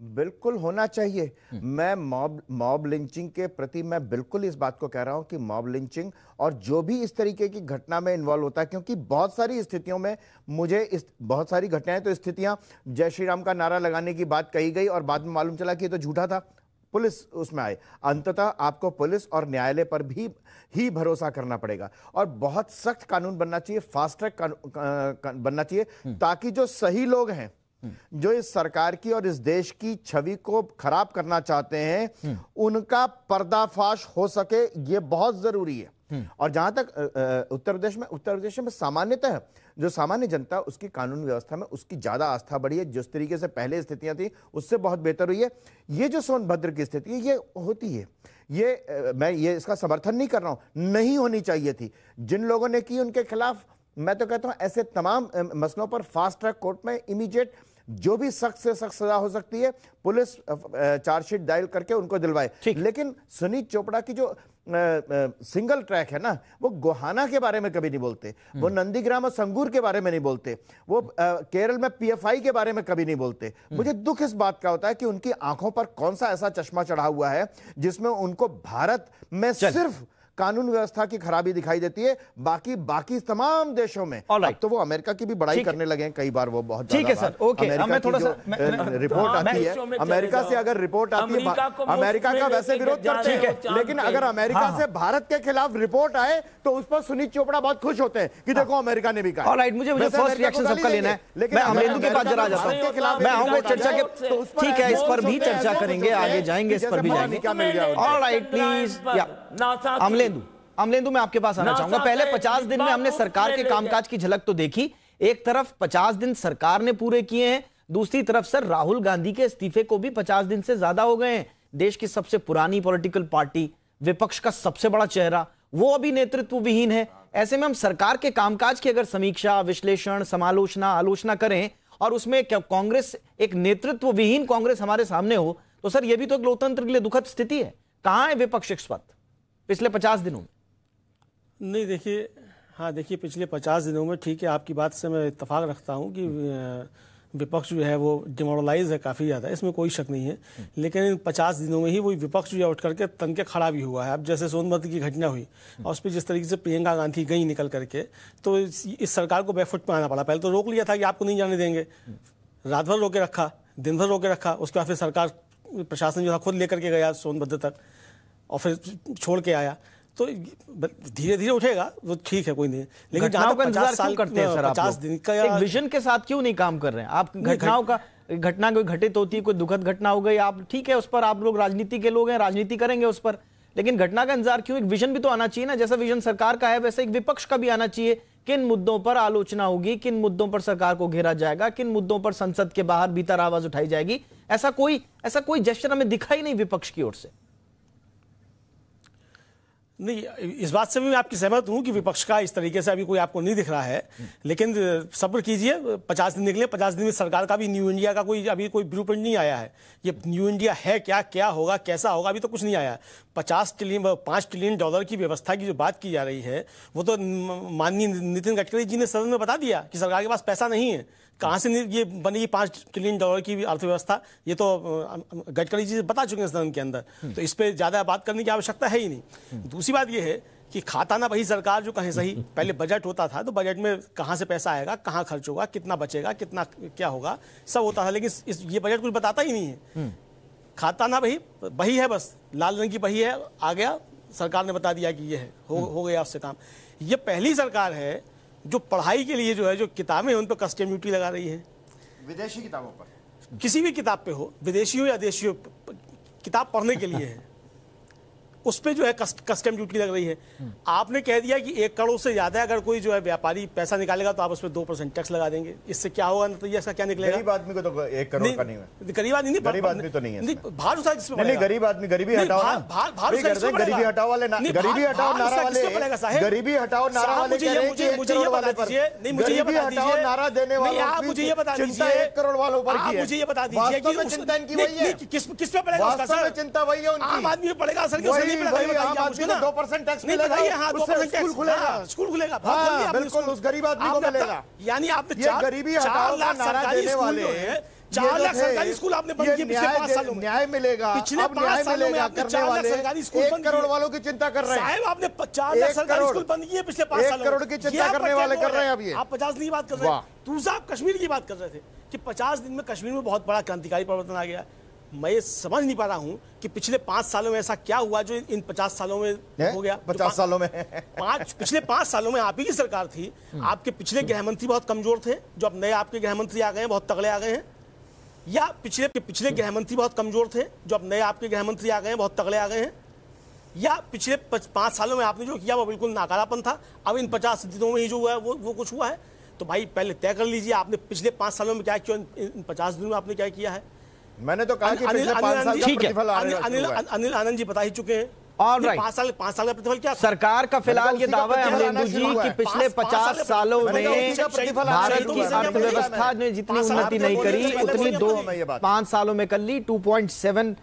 बिल्कुल होना चाहिए हम्म। मैं मॉब मॉब लिंचिंग के प्रति मैं बिल्कुल इस बात को कह रहा हूँ कि मॉब लिंचिंग और जो भी इस तरीके की घटना में इन्वॉल्व होता है क्योंकि बहुत सारी स्थितियों में मुझे इस बहुत सारी घटनाएँ तो स्थितियाँ जय श्री राम का नारा लगाने की बात कही गई और बाद में मालूम चला कि ये तो झूठा था पुलिस उसमें आए अंततः आपको पुलिस और न्यायालय पर भी ही भरोसा करना पड़ेगा और बहुत सख्त कानून बनना चाहिए फास्ट ट्रैक बनना चाहिए हम्म। ताकि जो सही लोग हैं जो इस सरकार की और इस देश की छवि को खराब करना चाहते हैं उनका पर्दाफाश हो सके ये बहुत ज़रूरी है। और जहाँ तक उत्तर प्रदेश में उत्तर प्रदेश में सामान्यतः जो सामान्य जनता उसकी कानून व्यवस्था में उसकी ज़्यादा आस्था बढ़ी है जिस तरीके से पहले स्थितियाँ थी उससे बहुत बेहतर हुई है। ये जो सोनभद्र की स्थिति है ये होती है। ये मैं ये इसका समर्थन नहीं कर रहा हूँ नहीं होनी चाहिए थी। जिन लोगों ने की उनके खिलाफ मैं तो कहता हूँ ऐसे तमाम मसलों पर फास्ट ट्रैक कोर्ट में इमीडिएट जो भी सख्त से सख्त सजा हो सकती है पुलिस चार्जशीट दायर करके उनको दिलवाए। लेकिन सुनीत चोपड़ा की जो सिंगल ट्रैक है ना वो गोहाना के बारे में कभी नहीं बोलते। वो हम्म। नंदीग्राम और संगूर के बारे में नहीं बोलते। वो केरल में पीएफआई के बारे में कभी नहीं बोलते। हम्म। मुझे दुख इस बात का होता है कि उनकी आँखों पर कौन सा ऐसा चश्मा चढ़ा हुआ है जिसमें उनको भारत में सिर्फ़ कानून व्यवस्था की खराबी दिखाई देती है बाकी बाकी तमाम देशों में। Right. तो वो अमेरिका की भी बड़ाई करने लगे हैं कई बार वो बहुत ठीक है सर ओके मैं थोड़ा सा रिपोर्ट हाँ, आती है अमेरिका से अगर रिपोर्ट आती है अमेरिका का वैसे विरोध करते हैं। लेकिन अगर अमेरिका हाँ, हाँ। से भारत के खिलाफ रिपोर्ट आए तो उस पर सुनीत चोपड़ा बहुत खुश होते हैं कि देखो अमेरिका ने भी कहा मुझे मुझे फ़र्स्ट रिएक्शन सबका लेना है। लेकिन अमेरिका के पास जरा जाता हूँ। मैं आऊँगा चर्चा के तो ठीक है इस पर भी चर्चा करेंगे आगे जाएँगे इस पर भी जाएँगे। Alright please Amalendu. अमलेंदु मैं आपके पास आना चाहूँगा। पहले पचास दिन में हमने सरकार के कामकाज की झलक तो देखी। एक तरफ़ पचास दिन सरकार ने पूरे किए हैं दूसरी तरफ़ सर राहुल गांधी के इस्तीफे को भी पचास दिन से ज़्यादा हो गए हैं। देश की सबसे पुरानी पॉलिटिकल पार्टी विपक्ष का सबसे बड़ा चेहरा वो अभी नेतृत्व विहीन है। ऐसे में हम सरकार के कामकाज की अगर समीक्षा विश्लेषण समालोचना आलोचना करें और उसमें कांग्रेस एक नेतृत्व विहीन कांग्रेस हमारे सामने हो तो सर यह भी तो एक लोकतंत्र के लिए दुखद स्थिति है। कहाँ है विपक्ष इस वक्त? पिछले पचास दिनों में। नहीं देखिए हाँ देखिए पिछले पचास दिनों में ठीक है आपकी बात से मैं इतफाक रखता हूँ कि विपक्ष जो है वो डिमोरलाइज है काफ़ी ज़्यादा इसमें कोई शक नहीं है। लेकिन इन पचास दिनों में ही वो विपक्ष जो है उठ करके तन के खड़ा भी हुआ है। अब जैसे सोनभद्र की घटना हुई और उस पर जिस तरीके से प्रियंका गांधी गई निकल करके तो इस, इस सरकार को बैकफुट पर आना पड़ा। पहले तो रोक लिया था कि आपको नहीं जाने देंगे। रात भर रोके रखा दिन भर रोके रखा उसके बाद फिर सरकार प्रशासन जो था खुद लेकर के गया सोनभद्र तक। और फिर छोड़ के आया। तो धीरे धीरे उठेगा वो ठीक है कोई नहीं। लेकिन घटनाओं का इंतज़ार क्यों करते हैं सर पचास दिन का एक विजन के साथ क्यों नहीं काम कर रहे हैं? आप घटनाओं का घटना कोई घटित होती है कोई दुखद घटना हो गई आप ठीक है उस पर आप लोग राजनीति के लोग हैं राजनीति करेंगे उस पर। लेकिन घटना का इंतज़ार क्यों? एक विजन भी तो आना चाहिए ना जैसा विजन सरकार का है वैसे एक विपक्ष का भी आना चाहिए। किन मुद्दों पर आलोचना होगी किन मुद्दों पर सरकार को घेरा जाएगा किन मुद्दों पर संसद के बाहर भीतर आवाज़ उठाई जाएगी ऐसा कोई ऐसा कोई जेस्चर हमें दिखा ही नहीं विपक्ष की ओर से। नहीं, इस बात से भी मैं आपकी सहमत हूँ कि विपक्ष का इस तरीके से अभी कोई आपको नहीं दिख रहा है। लेकिन सब्र कीजिए, पचास दिन निकले, पचास दिन में सरकार का भी न्यू इंडिया का कोई, अभी कोई ब्लू नहीं आया है। ये न्यू इंडिया है क्या क्या होगा, कैसा होगा, अभी तो कुछ नहीं आया। है पचास ट्रिलियन पाँच ट्रिलियन डॉलर की व्यवस्था की जो बात की जा रही है, वो तो माननीय नितिन गडकरी जी ने सदन में बता दिया कि सरकार के पास पैसा नहीं है। कहाँ से ये बनेगी पाँच ट्रिलियन डॉलर की अर्थव्यवस्था? ये तो गडकरी जी बता चुके हैं सदन के अंदर। तो इस पर ज़्यादा बात करने की आवश्यकता है ही नहीं। दूसरी बात ये है कि खाता ना वही सरकार जो कहें सही पहले बजट होता था तो बजट में कहाँ से पैसा आएगा कहाँ खर्च होगा कितना बचेगा कितना क्या होगा सब होता था लेकिन इस ये बजट कुछ बताता ही नहीं है। खाता ना वही वही है बस लाल रंग की वही है आ गया सरकार ने बता दिया कि ये है हो, हो गया उससे काम। ये पहली सरकार है जो पढ़ाई के लिए जो है जो किताबें हैं उन पर कस्टम ड्यूटी लगा रही है। विदेशी किताबों पर? किसी भी किताब पे हो विदेशियों या देशियों किताब पढ़ने के लिए है। उस पर जो है कस्टम ड्यूटी लग रही है। आपने कह दिया कि एक करोड़ से ज़्यादा अगर कोई जो है व्यापारी पैसा निकालेगा तो आप उस पर दो परसेंट टैक्स लगा देंगे। इससे क्या होगा? नतीजा इसका क्या निकलेगा? गरीब आदमी को तो एक करोड़ का नहीं है। गरीब आदमी नहीं गरीब आदमी तो नहीं है भार उठा किस नहीं गरीब आदमी गरीबी हटाओ गरीबी हटाओ वाले गरीबी हटाओ नारा वाले गरीबी हटाओ नारा वाले मुझे मुझे ये बता दीजिए। नहीं मुझे ये बता दीजिए। नारा देने वाले आप मुझे ये बता दीजिए। एक करोड़ वालों पर आप मुझे ये बता दीजिए कि चिंता इनकी वही है। किस किस पे पड़ेगा उसका सर? चिंता वही है उनकी। आम आदमी पड़ेगा सर क्यों पड़ेगा आदमी को दो परसेंट टैक्स हाँ स्कूल खुलेगा। स्कूल खुलेगा। हाँ बिल्कुल उस गरीब आदमी को मिलेगा। यानी आपने गरीबी वाले चार लाख सरकारी स्कूल आपने बंद किए पिछले पाँच सालों में। न्याय मिलेगा। पिछले अब न्याय मिलेगा करने वाले। सरकारी स्कूल एक करोड़ वालों की चिंता कर रहे हैं। साहब आपने चार लाख सरकारी स्कूल बंद किए पिछले पाँच सालों करोड़ की चिंता करने वाले कर रहे हैं? ये। आप पचास दिन की बात कर रहे हैं। दूसरा आप कश्मीर की बात कर रहे थे कि पचास दिन में कश्मीर में बहुत बड़ा क्रांतिकारी परिवर्तन आ गया। मैं समझ नहीं पा रहा हूँ कि पिछले पाँच सालों में ऐसा क्या हुआ जो इन पचास सालों में हो? गया। पचास सालों में? पाँच पिछले पाँच सालों में आप ही की सरकार थी। आपके पिछले गृह मंत्री बहुत कमज़ोर थे जो अब नए आपके गृह मंत्री आ गए हैं बहुत तगड़े आ गए हैं। या पिछले पिछले गृह मंत्री बहुत कमज़ोर थे जो अब नए आपके गृह मंत्री आ गए हैं बहुत तगड़े आ गए हैं। या पिछले पाँच सालों में आपने जो किया वो बिल्कुल नाकारापन था। अब इन पचास दिनों में ही जो हुआ है वो वो कुछ हुआ है। तो भाई पहले तय कर लीजिए आपने पिछले पाँच सालों में क्या किया इन पचास दिनों में आपने क्या किया है? मैंने तो कहा कि पिछले पाँच साल का प्रतिफल अनिल अनिल आनंद जी बता ही चुके हैं। और राइट पाँच साल पाँच साल का प्रतिफल क्या सरकार का फ़िलहाल ये दावा है अमरेंदु जी कि पिछले पचास सालों में भारत की अर्थव्यवस्था ने जितनी उन्नति नहीं करी उतनी दो पाँच सालों में कर ली 2.7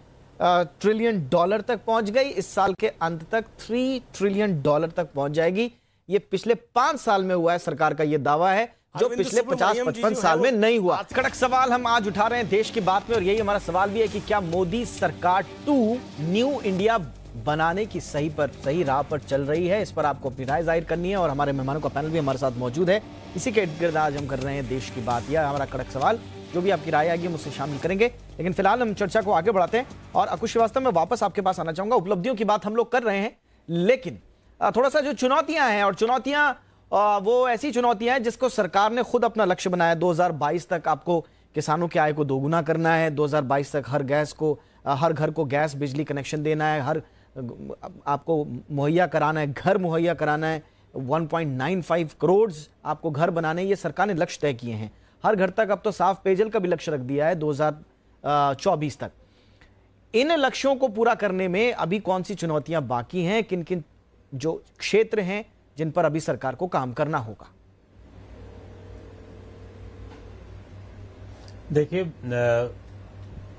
ट्रिलियन डॉलर तक पहुँच गई। इस साल के अंत तक थ्री ट्रिलियन डॉलर तक पहुँच जाएगी। ये पिछले पाँच साल में हुआ है सरकार का ये दावा है। जो पिछले 50-55 साल में नहीं हुआ। कड़क सवाल हम आज उठा रहे हैं देश की बात में और यही हमारा सवाल भी है कि क्या मोदी सरकार टू न्यू इंडिया बनाने की सही पर सही राह पर चल रही है? इस पर आपको अपनी राय ज़ाहिर करनी है और हमारे मेहमानों का पैनल भी हमारे साथ मौजूद है। इसी के इर्द आज हम कर रहे हैं देश की बात। यह हमारा कड़क सवाल जो भी आपकी राय आएगी मुझसे शामिल करेंगे। लेकिन फ़िलहाल हम चर्चा को आगे बढ़ाते हैं और अकुश श्रीवास्तव में वापस आपके पास आना चाहूँगा। उपलब्धियों की बात हम लोग कर रहे हैं लेकिन थोड़ा सा जो चुनौतियाँ हैं और चुनौतियाँ वो ऐसी चुनौतियाँ हैं जिसको सरकार ने खुद अपना लक्ष्य बनाया 2022 तक आपको किसानों की आय को दोगुना करना है। 2022 तक हर गैस को हर घर को गैस बिजली कनेक्शन देना है। हर आपको मुहैया कराना है, घर मुहैया कराना है। 1.95 करोड़ आपको घर बनाने ये सरकार ने लक्ष्य तय किए हैं। हर घर तक अब तो साफ़ पेयजल का भी लक्ष्य रख दिया है 2024 तक। इन लक्ष्यों को पूरा करने में अभी कौन सी चुनौतियाँ बाकी हैं? किन किन जो क्षेत्र हैं? जिन पर अभी सरकार को काम करना होगा। देखिए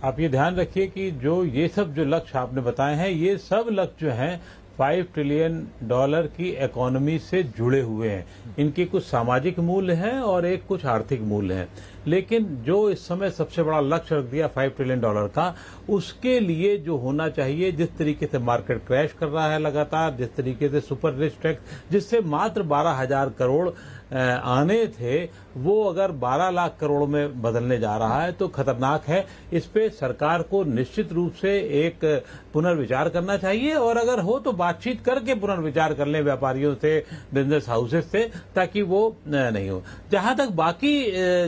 आप ये ध्यान रखिए कि जो ये सब जो लक्ष्य आपने बताए हैं, ये सब लक्ष्य जो हैं फाइव ट्रिलियन डॉलर की इकोनॉमी से जुड़े हुए हैं। इनके कुछ सामाजिक मूल्य हैं और एक कुछ आर्थिक मूल्य हैं। लेकिन जो इस समय सबसे बड़ा लक्ष्य रख दिया फाइव ट्रिलियन डॉलर का, उसके लिए जो होना चाहिए, जिस तरीके से मार्केट क्रैश कर रहा है लगातार, जिस तरीके से सुपर रिच टैक्स, जिससे मात्र बारह हज़ार करोड़ आने थे, वो अगर 12 लाख करोड़ में बदलने जा रहा है तो खतरनाक है। इस पे सरकार को निश्चित रूप से एक पुनर्विचार करना चाहिए, और अगर हो तो बातचीत करके पुनर्विचार कर लें व्यापारियों से बिज़नेस हाउसेस से, ताकि वो नहीं हो। जहाँ तक बाकी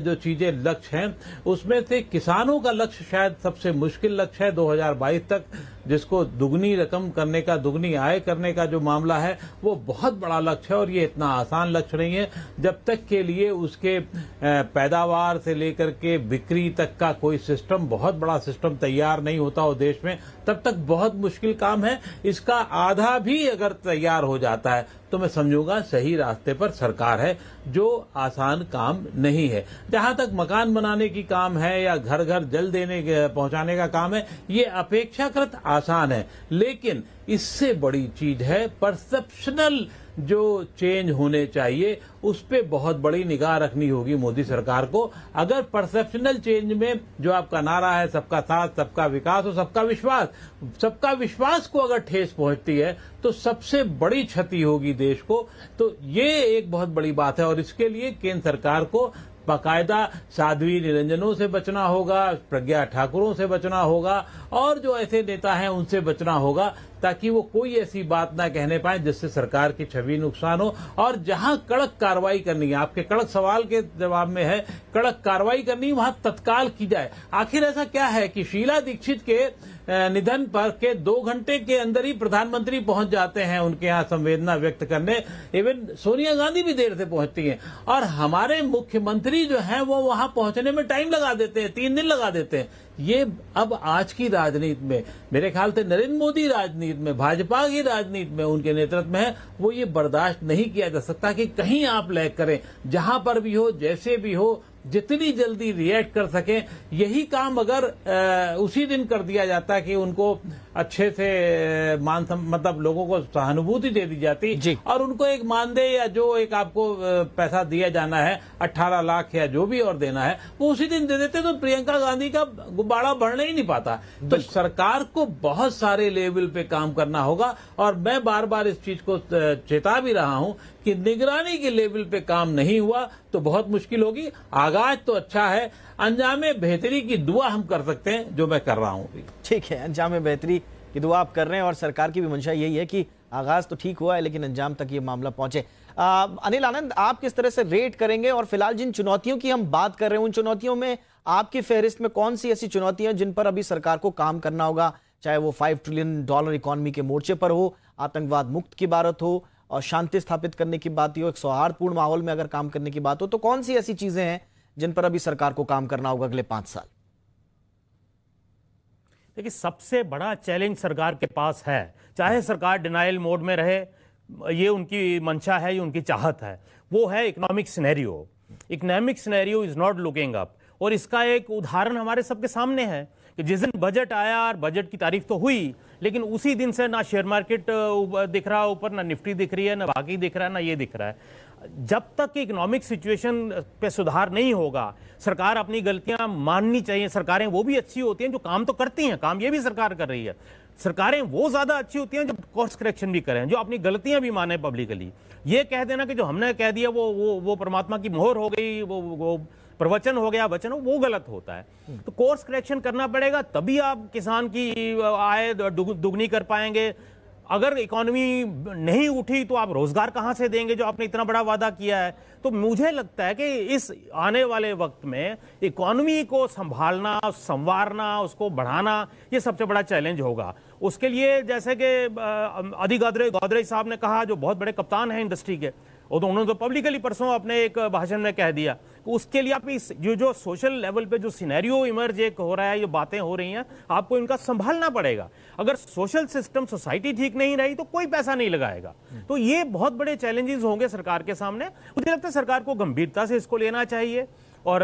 जो चीज़ें लक्ष्य हैं, उसमें से किसानों का लक्ष्य शायद सबसे मुश्किल लक्ष्य है 2022 तक। जिसको दुगनी रकम करने का, दुगनी आय करने का जो मामला है, वो बहुत बड़ा लक्ष्य है और ये इतना आसान लक्ष्य नहीं है। जब तक के लिए उसके पैदावार से लेकर के बिक्री तक का कोई सिस्टम, बहुत बड़ा सिस्टम तैयार नहीं होता हो देश में, तब तक बहुत मुश्किल काम है। इसका आधा भी अगर तैयार हो जाता है तो मैं समझूँगा सही रास्ते पर सरकार है, जो आसान काम नहीं है। जहाँ तक मकान बनाने की काम है या घर घर जल देने पहुँचाने का काम है, ये अपेक्षाकृत आसान है। लेकिन इससे बड़ी चीज़ है परसेप्शनल जो चेंज होने चाहिए, उस पर बहुत बड़ी निगाह रखनी होगी मोदी सरकार को। अगर परसेप्शनल चेंज में जो आपका नारा है, सबका साथ, सबका विकास और सबका विश्वास सबका विश्वास को अगर ठेस पहुँचती है तो सबसे बड़ी क्षति होगी देश को। तो ये एक बहुत बड़ी बात है और इसके लिए केंद्र सरकार को बाकायदा साध्वी निरंजनों से बचना होगा, प्रज्ञा ठाकुरों से बचना होगा, और जो ऐसे नेता हैं उनसे बचना होगा, ताकि वो कोई ऐसी बात ना कहने पाए जिससे सरकार की छवि नुकसान हो। और जहाँ कड़क कार्रवाई करनी है, आपके कड़क सवाल के जवाब में है, कड़क कार्रवाई करनी, वहाँ तत्काल की जाए। आखिर ऐसा क्या है कि शीला दीक्षित के निधन पर के दो घंटे के अंदर ही प्रधानमंत्री पहुँच जाते हैं उनके यहाँ संवेदना व्यक्त करने। इवन सोनिया गांधी भी देर से पहुँचती हैं। और हमारे मुख्यमंत्री जो हैं, वो वहाँ पहुँचने में टाइम लगा देते हैं, तीन दिन लगा देते हैं। ये अब आज की राजनीति में मेरे ख्याल से नरेंद्र मोदी राजनीति में भाजपा की राजनीति में उनके नेतृत्व में है वो ये बर्दाश्त नहीं किया जा सकता कि कहीं आप लैग करें जहाँ पर भी हो जैसे भी हो जितनी जल्दी रिएक्ट कर सकें यही काम अगर आ, उसी दिन कर दिया जाता कि उनको अच्छे से मान मतलब लोगों को सहानुभूति दे दी जाती। और उनको एक मानदेय या जो एक आपको पैसा दिया जाना है 18 लाख या जो भी और देना है वो उसी दिन दे देते तो प्रियंका गांधी का गुब्बारा बढ़ने ही नहीं पाता तो सरकार को बहुत सारे लेवल पे काम करना होगा और मैं बार बार इस चीज़ को चेता भी रहा हूँ कि निगरानी के लेवल पे काम नहीं हुआ तो बहुत मुश्किल होगी। आगाज़ तो अच्छा है। अंजामे बेहतरी की दुआ हम कर सकते हैं, जो मैं कर रहा हूँ ठीक है, अंजाम बेहतरी की दुआ आप कर रहे हैं और सरकार की भी मंशा यही है कि आगाज़ तो ठीक हुआ है, लेकिन अंजाम तक ये मामला पहुँचे। अनिल आनंद, आप किस तरह से रेट करेंगे? और फ़िलहाल जिन चुनौतियों की हम बात कर रहे हैं, उन चुनौतियों में आपकी फहरिस्त में कौन सी ऐसी चुनौतियाँ जिन पर अभी सरकार को काम करना होगा? चाहे वो फाइव ट्रिलियन डॉलर इकोनॉमी के मोर्चे पर हो, आतंकवाद मुक्त की भारत हो और शांति स्थापित करने की बात हो एक सौहार्दपूर्ण माहौल में अगर काम करने की बात हो तो कौन सी ऐसी चीज़ें हैं जिन पर अभी सरकार को काम करना होगा अगले पाँच साल? देखिए, सबसे बड़ा चैलेंज सरकार के पास है। चाहे सरकार डिनाइल मोड में रहे, ये उनकी मंशा है, ये उनकी चाहत है। वो है economic scenario. Economic scenario is not looking up. और इसका एक उदाहरण हमारे सबके सामने है। कि जिस दिन बजट आया और बजट की तारीफ़ तो हुई, लेकिन उसी दिन से ना शेयर मार्केट दिख रहा है ऊपर, ना निफ्टी दिख रही है, ना बाकी दिख रहा है, ना ये दिख रहा है। जब तक इकोनॉमिक सिचुएशन पे सुधार नहीं होगा, सरकार अपनी गलतियाँ माननी चाहिए। सरकारें वो भी अच्छी होती हैं जो काम तो करती हैं, काम ये भी सरकार कर रही है। सरकारें वो ज़्यादा अच्छी होती हैं जो कोर्स करेक्शन भी करें, जो अपनी गलतियाँ भी माने पब्लिकली ये कह देना कि जो हमने कह दिया, वो वो वो परमात्मा की मोहर हो गई, वो वो प्रवचन हो गया वचन हो वो गलत होता है। तो कोर्स करेक्शन करना पड़ेगा तभी आप किसान की आय दुगनी कर पाएँगे। अगर इकोनॉमी नहीं उठी तो आप रोज़गार कहाँ से देंगे जो आपने इतना बड़ा वादा किया है? तो मुझे लगता है कि इस आने वाले वक्त में इकोनॉमी को संभालना संवारना उसको बढ़ाना ये सबसे बड़ा चैलेंज होगा। उसके लिए जैसे कि अ, गादरे गोदरे साहब ने कहा जो बहुत बड़े कप्तान हैं इंडस्ट्री के वो तो उन्होंने तो पब्लिकली परसों अपने एक भाषण में कह दिया उसके लिए आप इस जो जो सोशल लेवल पे जो सिनेरियो इमर्ज एक हो रहा है ये बातें हो रही हैं आपको इनका संभालना पड़ेगा। अगर सोशल सिस्टम सोसाइटी ठीक नहीं रही तो कोई पैसा नहीं लगाएगा। तो ये बहुत बड़े चैलेंजेस होंगे सरकार के सामने। मुझे लगता है सरकार को गंभीरता से इसको लेना चाहिए। और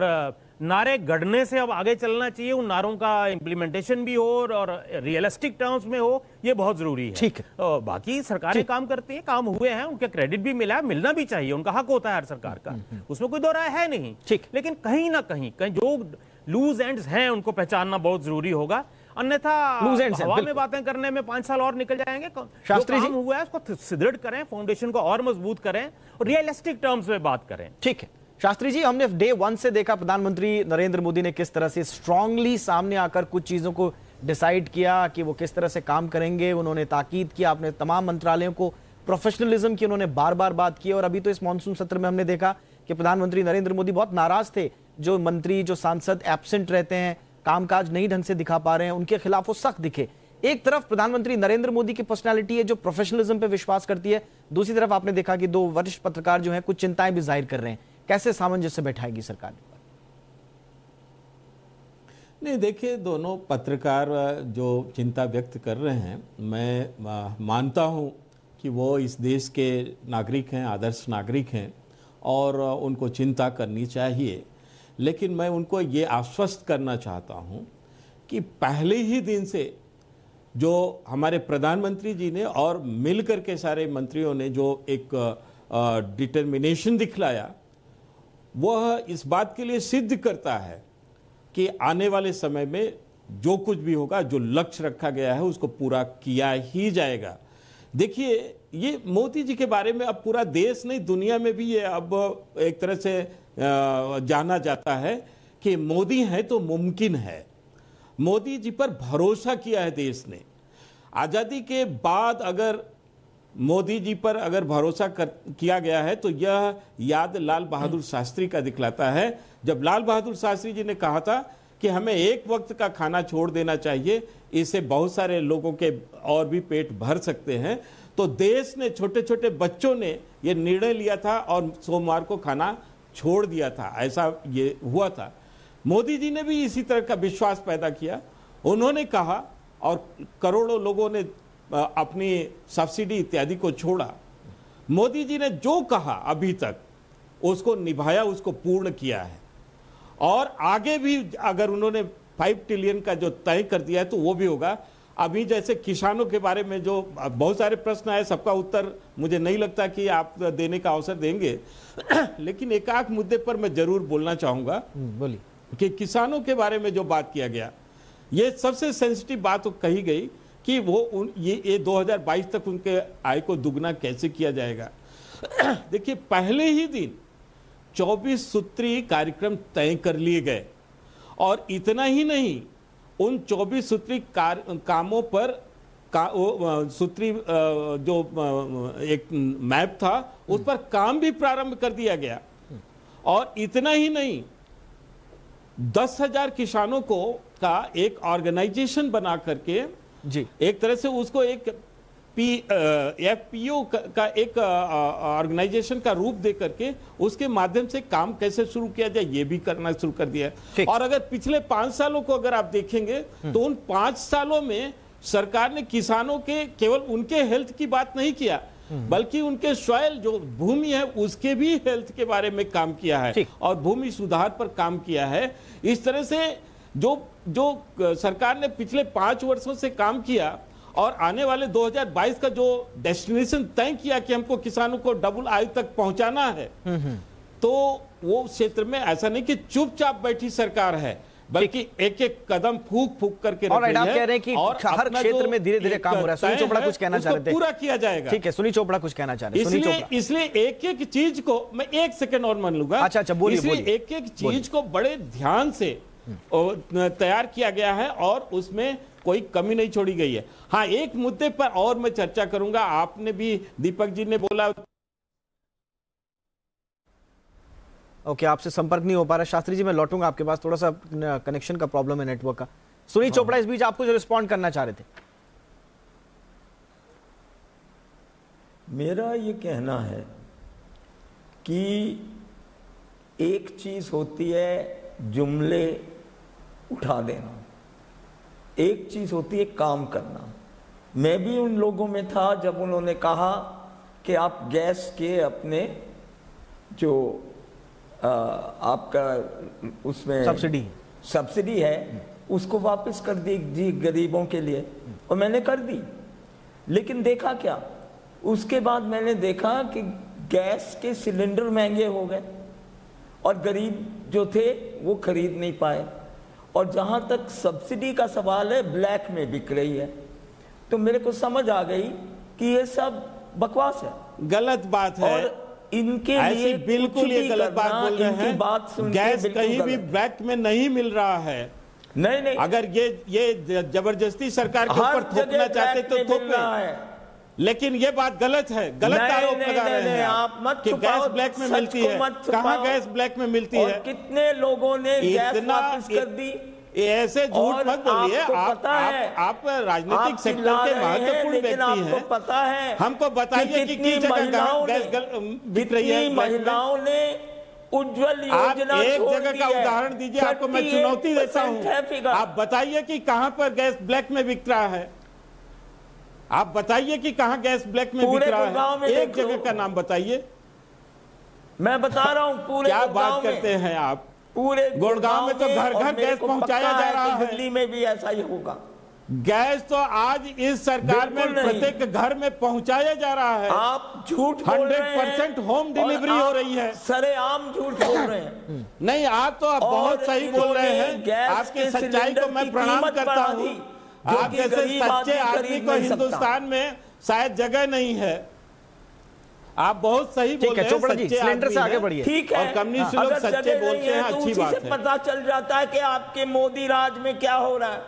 नारे गढ़ने से अब आगे चलना चाहिए उन नारों का इम्प्लीमेंटेशन भी हो और- रियलिस्टिक टर्म्स में हो ये बहुत ज़रूरी है। ठीक है। और बाकी सरकारें काम करती है काम हुए हैं उनके क्रेडिट भी मिला है मिलना भी चाहिए उनका हक होता है हर सरकार का। उसमें कोई दो राय है नहीं। ठीक। लेकिन कहीं ना कहीं कहीं जो लूज एंड्स हैं उनको पहचानना बहुत ज़रूरी होगा। अन्यथा हवा में बातें करने में पाँच साल और निकल जाएँगे शास्त्री जी। हुआ है उसको सुदृढ़ करें फाउंडेशन को और मज़बूत करें और रियलिस्टिक टर्म्स में बात करें। ठीक है। शास्त्री जी, हमने डे वन से देखा प्रधानमंत्री नरेंद्र मोदी ने किस तरह से स्ट्रांगली सामने आकर कुछ चीज़ों को डिसाइड किया कि वो किस तरह से काम करेंगे, उन्होंने ताकीद किया अपने तमाम मंत्रालयों को प्रोफेशनलिज्म की उन्होंने बार बार बात की, और अभी तो इस मानसून सत्र में हमने देखा कि प्रधानमंत्री नरेंद्र मोदी बहुत नाराज़ थे, जो मंत्री, जो सांसद एबसेंट रहते हैं, कामकाज नहीं ढंग से दिखा पा रहे हैं, उनके खिलाफ वो सख्त दिखे। एक तरफ़ प्रधानमंत्री नरेंद्र मोदी की पर्सनालिटी है, जो प्रोफेशनलिज्म पे विश्वास करती है, दूसरी तरफ़ आपने देखा कि दो वरिष्ठ पत्रकार जो हैं, कुछ चिंताएँ भी ज़ाहिर कर रहे हैं। कैसे सामंजस्य बैठाएगी सरकार नहीं, देखिए, दोनों पत्रकार जो चिंता व्यक्त कर रहे हैं, मैं मानता हूँ कि वो इस देश के नागरिक हैं, आदर्श नागरिक हैं, और उनको चिंता करनी चाहिए। लेकिन मैं उनको ये आश्वस्त करना चाहता हूँ कि पहले ही दिन से जो हमारे प्रधानमंत्री जी ने और मिलकर के सारे मंत्रियों ने जो एक डिटर्मिनेशन दिखलाया वह इस बात के लिए सिद्ध करता है कि आने वाले समय में जो कुछ भी होगा, जो लक्ष्य रखा गया है, उसको पूरा किया ही जाएगा। देखिए, ये मोदी जी के बारे में अब पूरा देश नहीं, दुनिया में भी ये अब एक तरह से जाना जाता है कि मोदी है तो मुमकिन है। मोदी जी पर भरोसा किया है देश ने। आज़ादी के बाद अगर मोदी जी पर अगर भरोसा कर किया गया है तो यह याद लाल बहादुर शास्त्री का दिखलाता है। जब लाल बहादुर शास्त्री जी ने कहा था कि हमें एक वक्त का खाना छोड़ देना चाहिए इससे बहुत सारे लोगों के और भी पेट भर सकते हैं तो देश ने छोटे छोटे बच्चों ने ये निर्णय लिया था और सोमवार को खाना छोड़ दिया था। ऐसा ये हुआ था। मोदी जी ने भी इसी तरह का विश्वास पैदा किया। उन्होंने कहा और करोड़ों लोगों ने अपनी सब्सिडी इत्यादि को छोड़ा। मोदी जी ने जो कहा अभी तक उसको निभाया उसको पूर्ण किया है। और आगे भी अगर उन्होंने फाइव ट्रिलियन का जो तय कर दिया है तो वो भी होगा। अभी जैसे किसानों के बारे में जो बहुत सारे प्रश्न आए सबका उत्तर मुझे नहीं लगता कि आप देने का अवसर देंगे। लेकिन एक आख मुद्दे पर मैं ज़रूर बोलना चाहूँगा हम्म, बोलिए। कि किसानों के बारे में जो बात किया गया ये सबसे सेंसिटिव बात तो कही गई कि वो उन ये, ये 2022 तक उनके आय को दुगना कैसे किया जाएगा? देखिए पहले ही दिन 24 सूत्री कार्यक्रम तय कर लिए गए। और इतना ही नहीं उन 24 सूत्री कामों पर का, सूत्री जो एक मैप था उस पर काम भी प्रारंभ कर दिया गया। और इतना ही नहीं दस हज़ार किसानों को का एक ऑर्गेनाइजेशन बना करके जी। एक तरह से उसको एक पी एफ़ पी ओ का एक ऑर्गेनाइजेशन का रूप दे करके उसके माध्यम से काम कैसे शुरू किया जाए ये भी करना शुरू कर दिया है। और अगर पिछले पाँच सालों को अगर आप देखेंगे हम्म। तो उन पाँच सालों में सरकार ने किसानों के केवल उनके हेल्थ की बात नहीं किया हम्म। बल्कि उनके सॉयल जो भूमि है उसके भी हेल्थ के बारे में काम किया है। और भूमि सुधार पर काम किया है। इस तरह से जो जो सरकार ने पिछले पाँच वर्षों से काम किया और आने वाले 2022 का जो डेस्टिनेशन तय किया कि हमको किसानों को डबल आयु तक पहुंचाना है हम्म, हम्म। तो वो क्षेत्र में ऐसा नहीं कि चुपचाप बैठी सरकार है बल्कि एक एक कदम फूक फूक करके और आप कह रहे हैं कि हर क्षेत्र में धीरे धीरे काम हो रहा है। सुनी चोपड़ा कुछ कहना चाह रहे थे पूरा किया जाएगा। ठीक है सुनी चोपड़ा कुछ कहना चाह रहे हैं। इसलिए इसलिए एक एक चीज़ को मैं एक सेकंड और मान लूँगा। अच्छा अच्छा बोलिए एक एक चीज़ को बड़े ध्यान से तैयार किया गया है और उसमें कोई कमी नहीं छोड़ी गई है। हाँ एक मुद्दे पर और मैं चर्चा करूँगा। आपने भी दीपक जी ने बोला। ओके okay, आपसे संपर्क नहीं हो पा रहा। शास्त्री जी मैं लौटूँगा आपके पास। थोड़ा सा कनेक्शन का प्रॉब्लम है नेटवर्क का। सुनील हाँ। चोपड़ा इस बीच आपको जो रिस्पॉन्ड करना चाह रहे थे। मेरा ये कहना है कि एक चीज़ होती है जुमले उठा देना। एक चीज़ होती है काम करना। मैं भी उन लोगों में था जब उन्होंने कहा कि आप गैस के अपने जो आ, आपका उसमें सब्सिडी सब्सिडी है उसको वापस कर दी जी गरीबों के लिए। और मैंने कर दी। लेकिन देखा क्या? उसके बाद मैंने देखा कि गैस के सिलेंडर महँगे हो गए। और गरीब जो थे वो खरीद नहीं पाए। और जहाँ तक सब्सिडी का सवाल है ब्लैक में बिक रही है। तो मेरे को समझ आ गई कि ये सब बकवास है। गलत बात है। और इनके लिए बिल्कुल ये गलत बात बोल रहे हैं। बात सुन गैस कहीं भी ब्लैक में नहीं मिल रहा है। नहीं नहीं। अगर ये ये ज़बरदस्ती सरकार के ऊपर थोपना चाहते तो थोप। रहा है। लेकिन ये बात गलत है गलत आरोप लगा नहीं, रहे हैं आप मत कि गैस ब्लैक में मिलती है। कहाँ गैस ब्लैक में मिलती है? कितने लोगों ने इतना कर दी? ऐसे झूठ मत बोलिए। आप पता है, आप, आप राजनीतिक सेक्टर के महत्वपूर्ण व्यक्ति हैं। पता है हमको बताइए कि कितनी किस जगह गैस बिक रही है? महिलाओं ने उज्जवल आप योजना एक जगह का उदाहरण दीजिए आपको मैं चुनौती देता हूँ। आप बताइए कि कहाँ पर गैस ब्लैक में बिक रहा है? आप बताइए कि कहाँ गैस ब्लैक में बिक रहा है? एक जगह का नाम बताइए। मैं बता रहा हूँ पूरे क्या बात करते हैं आप? पूरे गुड़गांव में तो घर घर गैस पहुँचाया जा रहा है। दिल्ली में भी ऐसा ही होगा। गैस तो आज इस सरकार में प्रत्येक घर में पहुँचाया जा रहा है। आप झूठ हंड्रेड परसेंट होम डिलीवरी हो रही है। सरे आम झूठ बोल रहे हैं। नहीं आप तो आप बहुत सही बोल रहे हैं। आपकी सच्चाई को मैं प्रणाम करता हूँ। आप जैसे गरीब सच्चे आदमी को हिंदुस्तान में शायद जगह नहीं है। आप बहुत सही बोल रहे हैं चोपड़ा जी, सिलेंडर से आगे बढ़िए। ठीक है और कम्युनिस्ट लोग सच्चे बोलते हैं है तो अच्छी उसी बात से है। पता चल जाता है कि आपके मोदी राज में क्या हो रहा है।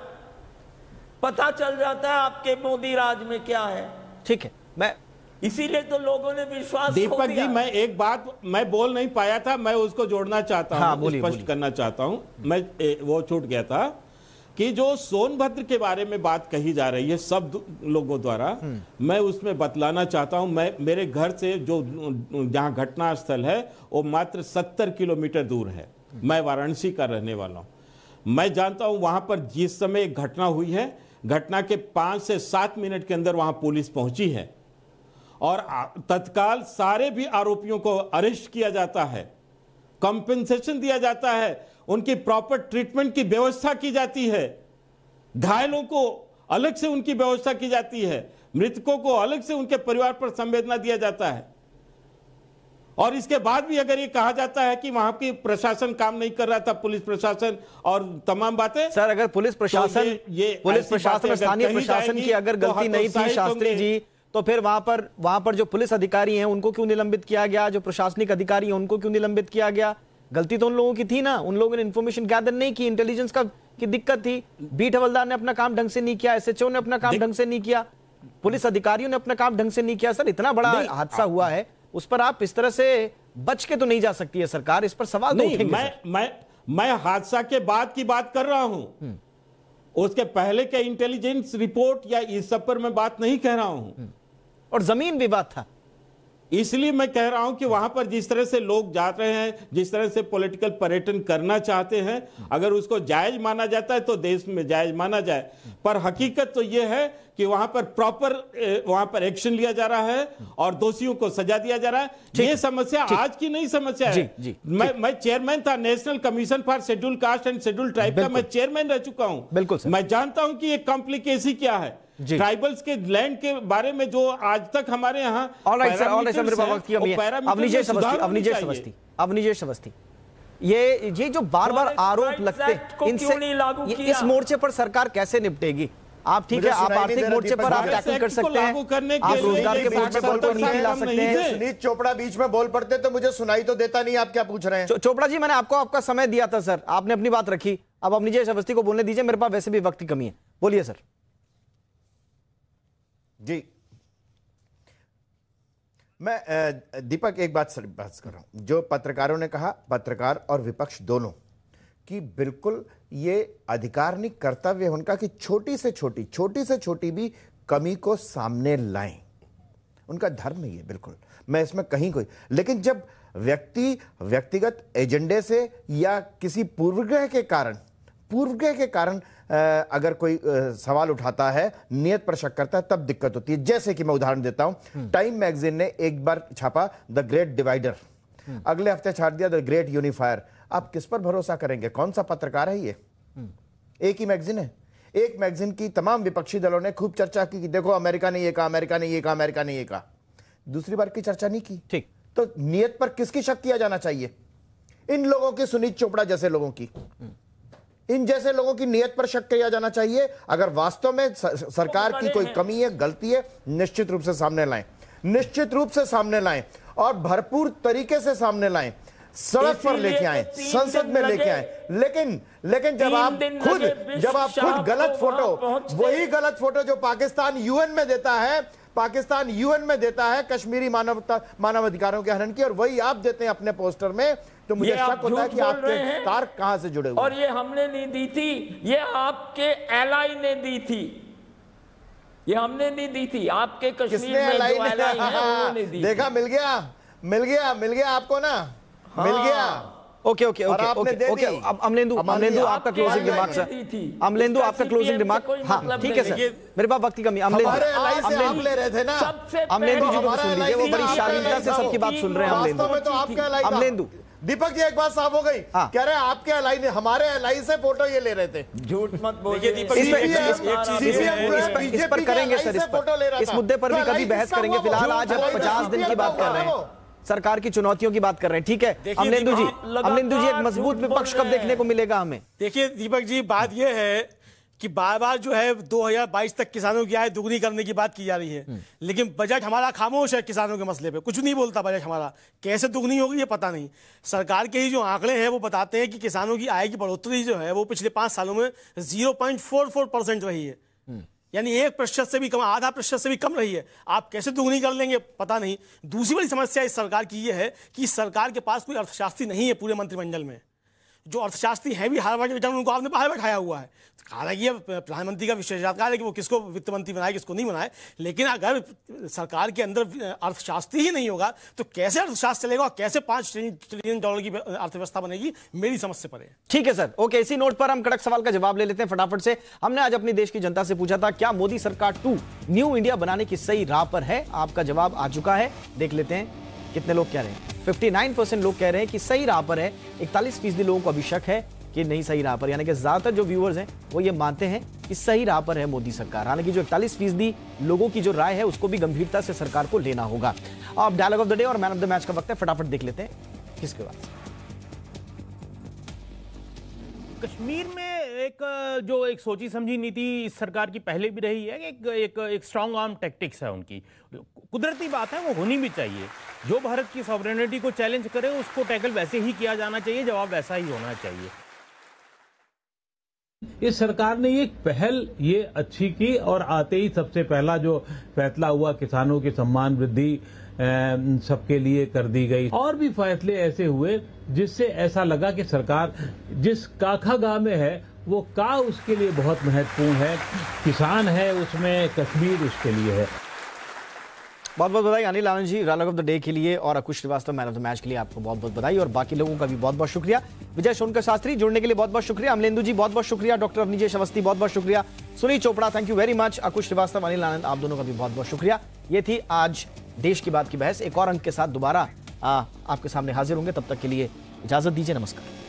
पता चल जाता है आपके मोदी राज में क्या है। ठीक है मैं इसीलिए तो लोगों ने विश्वास खो दीपक जी मैं एक बात मैं बोल नहीं पाया था मैं उसको जोड़ना चाहता हाँ, हूँ स्पष्ट करना चाहता हूँ। मैं ए, वो छूट गया था। कि जो सोनभद्र के बारे में बात कही जा रही है सब लोगों द्वारा मैं उसमें बतलाना चाहता हूँ। मैं मेरे घर से जो जहाँ घटना स्थल है वो मात्र सत्तर किलोमीटर दूर है। मैं वाराणसी का रहने वाला हूँ। मैं जानता हूँ वहाँ पर जिस समय एक घटना हुई है घटना के पाँच से सात मिनट के अंदर वहाँ पुलिस पहुँची है। और तत्काल सारे भी आरोपियों को अरेस्ट किया जाता है कंपेंसेशन दिया जाता है उनकी प्रॉपर ट्रीटमेंट की व्यवस्था की जाती है। घायलों को अलग से उनकी व्यवस्था की जाती है। मृतकों को अलग से उनके परिवार पर संवेदना दिया जाता है। और इसके बाद भी अगर ये कहा जाता है कि वहाँ की प्रशासन काम नहीं कर रहा था पुलिस प्रशासन और तमाम बातें सर अगर पुलिस प्रशासन तो ये- ये पुलिस प्रशासन स्थानीय प्रशासन की अगर तो गलती नहीं थी शास्त्री जी तो फिर वहाँ पर वहाँ पर जो पुलिस अधिकारी हैं उनको क्यों निलंबित किया गया? जो प्रशासनिक अधिकारी हैं उनको क्यों निलंबित किया गया? गलती तो उन लोगों की थी ना उन लोगों ने इन्फॉर्मेशन गैदर नहीं की इंटेलिजेंस का की दिक्कत थी। बीट हवलदार ने अपना काम ढंग से नहीं किया एसएचओ ने अपना काम ढंग से नहीं किया पुलिस अधिकारियों ने अपना काम ढंग से नहीं किया। सर इतना बड़ा हादसा हुआ है उस पर आप इस तरह से बच के तो नहीं जा सकती है सरकार इस पर सवाल तो नहीं मैं मैं मैं हादसा के बाद की बात कर रहा हूँ। हम्म। उसके पहले के इंटेलिजेंस रिपोर्ट या इस सब पर मैं बात नहीं कह रहा हूँ। और ज़मीन विवाद था। इसलिए मैं कह रहा हूँ कि वहाँ पर जिस तरह से लोग जा रहे हैं जिस तरह से पॉलिटिकल पर्यटन करना चाहते हैं अगर उसको जायज़ माना जाता है तो देश में जायज़ माना जाए। पर हकीकत तो यह है कि वहाँ पर प्रॉपर वहाँ पर एक्शन लिया जा रहा है और दोषियों को सजा दिया जा रहा है। ये समस्या आज की नहीं समस्या है। जी, मैं मैं चेयरमैन था national commission for schedule caste and schedule tribe का मैं चेयरमैन रह चुका हूँ। बिल्कुल मैं जानता हूँ कि ये कॉम्प्लिकेसी क्या है। जी। ट्राइबल्स के लैंड के बारे में जो आज तक हमारे यहाँ हैं, है अवस्थी ये ये जो बार बार आरोप लगते को इनसे इस मोर्चे पर सरकार कैसे निपटेगी? आप ठीक है आप आर्थिक मोर्चे पर आप टैकल कर सकते हैं। के आप रोज़गार के मोर्चे पर कोई नीति ला सकते हैं। सुनीत चोपड़ा बीच में बोल पड़ते तो मुझे सुनाई तो देता नहीं आप क्या पूछ रहे हैं? चोपड़ा जी मैंने आपको आपका समय दिया था सर। आपने अपनी बात रखी। अब अवनिजेश अवस्थी को बोलने दीजिए मेरे पास वैसे भी वक्त की कमी है। बोलिए सर। जी। मैं दीपक, एक बात सर, बात कर रहा हूँ। जो पत्रकारों ने कहा, पत्रकार और विपक्ष दोनों, कि बिल्कुल ये अधिकार नहीं, कर्तव्य उनका कि छोटी से छोटी छोटी से छोटी भी कमी को सामने लाएँ। उनका धर्म ही है, बिल्कुल। मैं इसमें कहीं कोई, लेकिन जब व्यक्ति, व्यक्तिगत एजेंडे से या किसी पूर्वग्रह के कारण, पूर्वग्रह के कारण अगर कोई सवाल उठाता है नियत पर शक करता है तब दिक्कत होती है। जैसे कि मैं उदाहरण देता हूँ। टाइम मैगजीन ने एक बार छापा द ग्रेट डिवाइडर। अगले हफ़्ते छाट दिया द ग्रेट यूनिफायर। आप किस पर भरोसा करेंगे? कौन सा पत्रकार है ये? एक ही मैगजीन है। एक मैगजीन की तमाम विपक्षी दलों ने खूब चर्चा की कि देखो अमेरिका ने ये कहा अमेरिका ने ये कहा अमेरिका ने ये कहा। दूसरी बार की चर्चा नहीं की। ठीक। तो नियत पर किसकी शक किया जाना चाहिए? इन लोगों की सुनीत चोपड़ा जैसे लोगों की। इन जैसे लोगों की नियत पर शक किया जाना चाहिए। अगर वास्तव में सरकार की कोई कमी है गलती है निश्चित रूप से सामने लाएँ। निश्चित रूप से सामने लाएँ और भरपूर तरीके से सामने लाएँ। सड़क पर लेके आए संसद में लेके आए। लेकिन लेकिन जब आप खुद जब आप खुद गलत फ़ोटो वही गलत फ़ोटो जो पाकिस्तान यूएन में देता है पाकिस्तान यूएन में देता है कश्मीरी मानवता मानवाधिकारों के हनन की और वही आप देते हैं अपने पोस्टर में तो मुझे शक होता है कि आपके तार कहाँ से जुड़े हुए और ये हमने नहीं दी थी ये आपके एलाई ने दी थी। ये हमने नहीं दी थी आपके कश्मीर में एलाई जो एलाई उन्होंने दी देखा मिल गया मिल गया मिल गया आपको ना? मिल हाँ। गया। Okay okay okay okay okay Amlendu Amlendu आपका क्लोजिंग रिमार्क सर अमलेंदु आपका क्लोजिंग रिमार्क हाँ ठीक है सर मेरे पास वक्त की कमी अमलेंदु। ले रहे थे ना। अमलेंदु जी को सुन लीजिए वो बड़ी शालीनता से सबकी बात सुन रहे हैं वास्तव अमलेंदु में तो अमलेंदु। दीपक जी एक बात साफ़ हो गई। हाँ। कह रहे हैं आपके एलाई ने हमारे एलाई से फ़ोटो ये ले रहे थे। झूठ मत बोलिए। दीपक इस जी, पर इस- चीज- एक चीज़ इस- इस इस पर करेंगे सर इस पर। इस मुद्दे पर भी कभी बहस करेंगे फ़िलहाल आज हम पचास दिन की बात कर रहे हैं। सरकार की चुनौतियों की बात कर रहे हैं ठीक है? अमलेंदु जी अमलेंदु जी एक मज़बूत विपक्ष कब देखने को मिलेगा हमें? देखिए दीपक जी बात यह है कि बार बार जो है 2022 तक किसानों की आय दुगनी करने की बात की जा रही है। लेकिन बजट हमारा खामोश है किसानों के मसले पे। कुछ नहीं बोलता बजट हमारा। कैसे दुगनी होगी ये पता नहीं। सरकार के ही जो आंकड़े हैं वो बताते हैं कि किसानों की आय की बढ़ोतरी जो है वो पिछले पाँच सालों में 0.44 परसेंट रही है। यानी एक प्रतिशत से भी कम, आधा प्रतिशत से भी कम रही है। आप कैसे दुगनी कर लेंगे? पता नहीं। दूसरी बड़ी समस्या इस सरकार की यह है कि सरकार के पास कोई अर्थशास्त्री नहीं है पूरे मंत्रिमंडल में। जो अर्थशास्त्री है भी, हार्वर्ड के उनको आपने बाहर बैठाया हुआ है। हालाँकि ये प्रधानमंत्री का विशेषाधिकार है कि वो किसको वित्त मंत्री बनाए, किसको नहीं बनाए। लेकिन अगर सरकार के अंदर अर्थशास्त्री ही नहीं होगा तो कैसे अर्थशास्त्र चलेगा और कैसे पाँच ट्रिलियन डॉलर की अर्थव्यवस्था बनेगी, मेरी समझ से परे। ठीक है, सर। ओके, इसी नोट पर हम कड़क सवाल का जवाब ले लेते हैं फटाफट से। हमने आज अपनी देश की जनता से पूछा था, क्या मोदी सरकार टू न्यू इंडिया बनाने की सही राह पर है? आपका जवाब आ चुका है। देख लेते हैं कितने लोग क्या रहे हैं। 59 परसेंट लोग कह रहे हैं कि सही राह पर है। इकतालीस फ़ीसदी लोगों को अभी शक है कि नहीं सही राह पर। यानी कि ज़्यादातर जो व्यूअर्स हैं, वो ये मानते हैं कि सही राह पर है मोदी सरकार। हालाँकि जो इकतालीस फ़ीसदी लोगों की जो राय है, उसको भी गंभीरता से सरकार को लेना होगा। अब डायलॉग ऑफ़ द डे और मैन ऑफ़ द मैच का वक्त है। फटाफट देख लेते हैं किसके बाद कश्मीर में एक, जो एक सोची समझी नीति इस सरकार की पहले भी रही है, एक एक एक स्ट्रांग आर्म टैक्टिक्स है उनकी। कुदरती बात है, वो होनी भी चाहिए। जो भारत की सॉवरेनिटी को चैलेंज करे, उसको टैकल वैसे ही किया जाना चाहिए, जवाब वैसा ही होना चाहिए। इस सरकार ने एक पहल ये अच्छी की और आते ही सबसे पहला जो फैसला हुआ, किसानों की सम्मान वृद्धि सबके लिए कर दी गई। और भी फैसले ऐसे हुए जिससे ऐसा लगा कि सरकार जिस काखा गाँव में है वो का उसके लिए बहुत महत्वपूर्ण है, किसान है उसमें, कश्मीर उसके लिए है। बहुत बहुत बधाई, Anil Anand ji, run of the day के लिए और Akush Srivastava, man of the match के लिए आपको बहुत बहुत बधाई और बाकी लोगों का भी बहुत बहुत शुक्रिया। विजय सोनकर शास्त्री, जुड़ने के लिए बहुत बहुत शुक्रिया। अमलेंदु जी, बहुत बहुत शुक्रिया। डॉक्टर अवनीजेश अवस्थी बहुत बहुत शुक्रिया। Sunil Chopra thank you very much Akush Srivastava, Anil Anand, आप दोनों का भी बहुत बहुत शुक्रिया। ये थी आज देश की बात की बहस। एक और अंक के साथ दोबारा आपके सामने हाजिर होंगे। तब तक के लिए इजाज़त दीजिए, नमस्कार।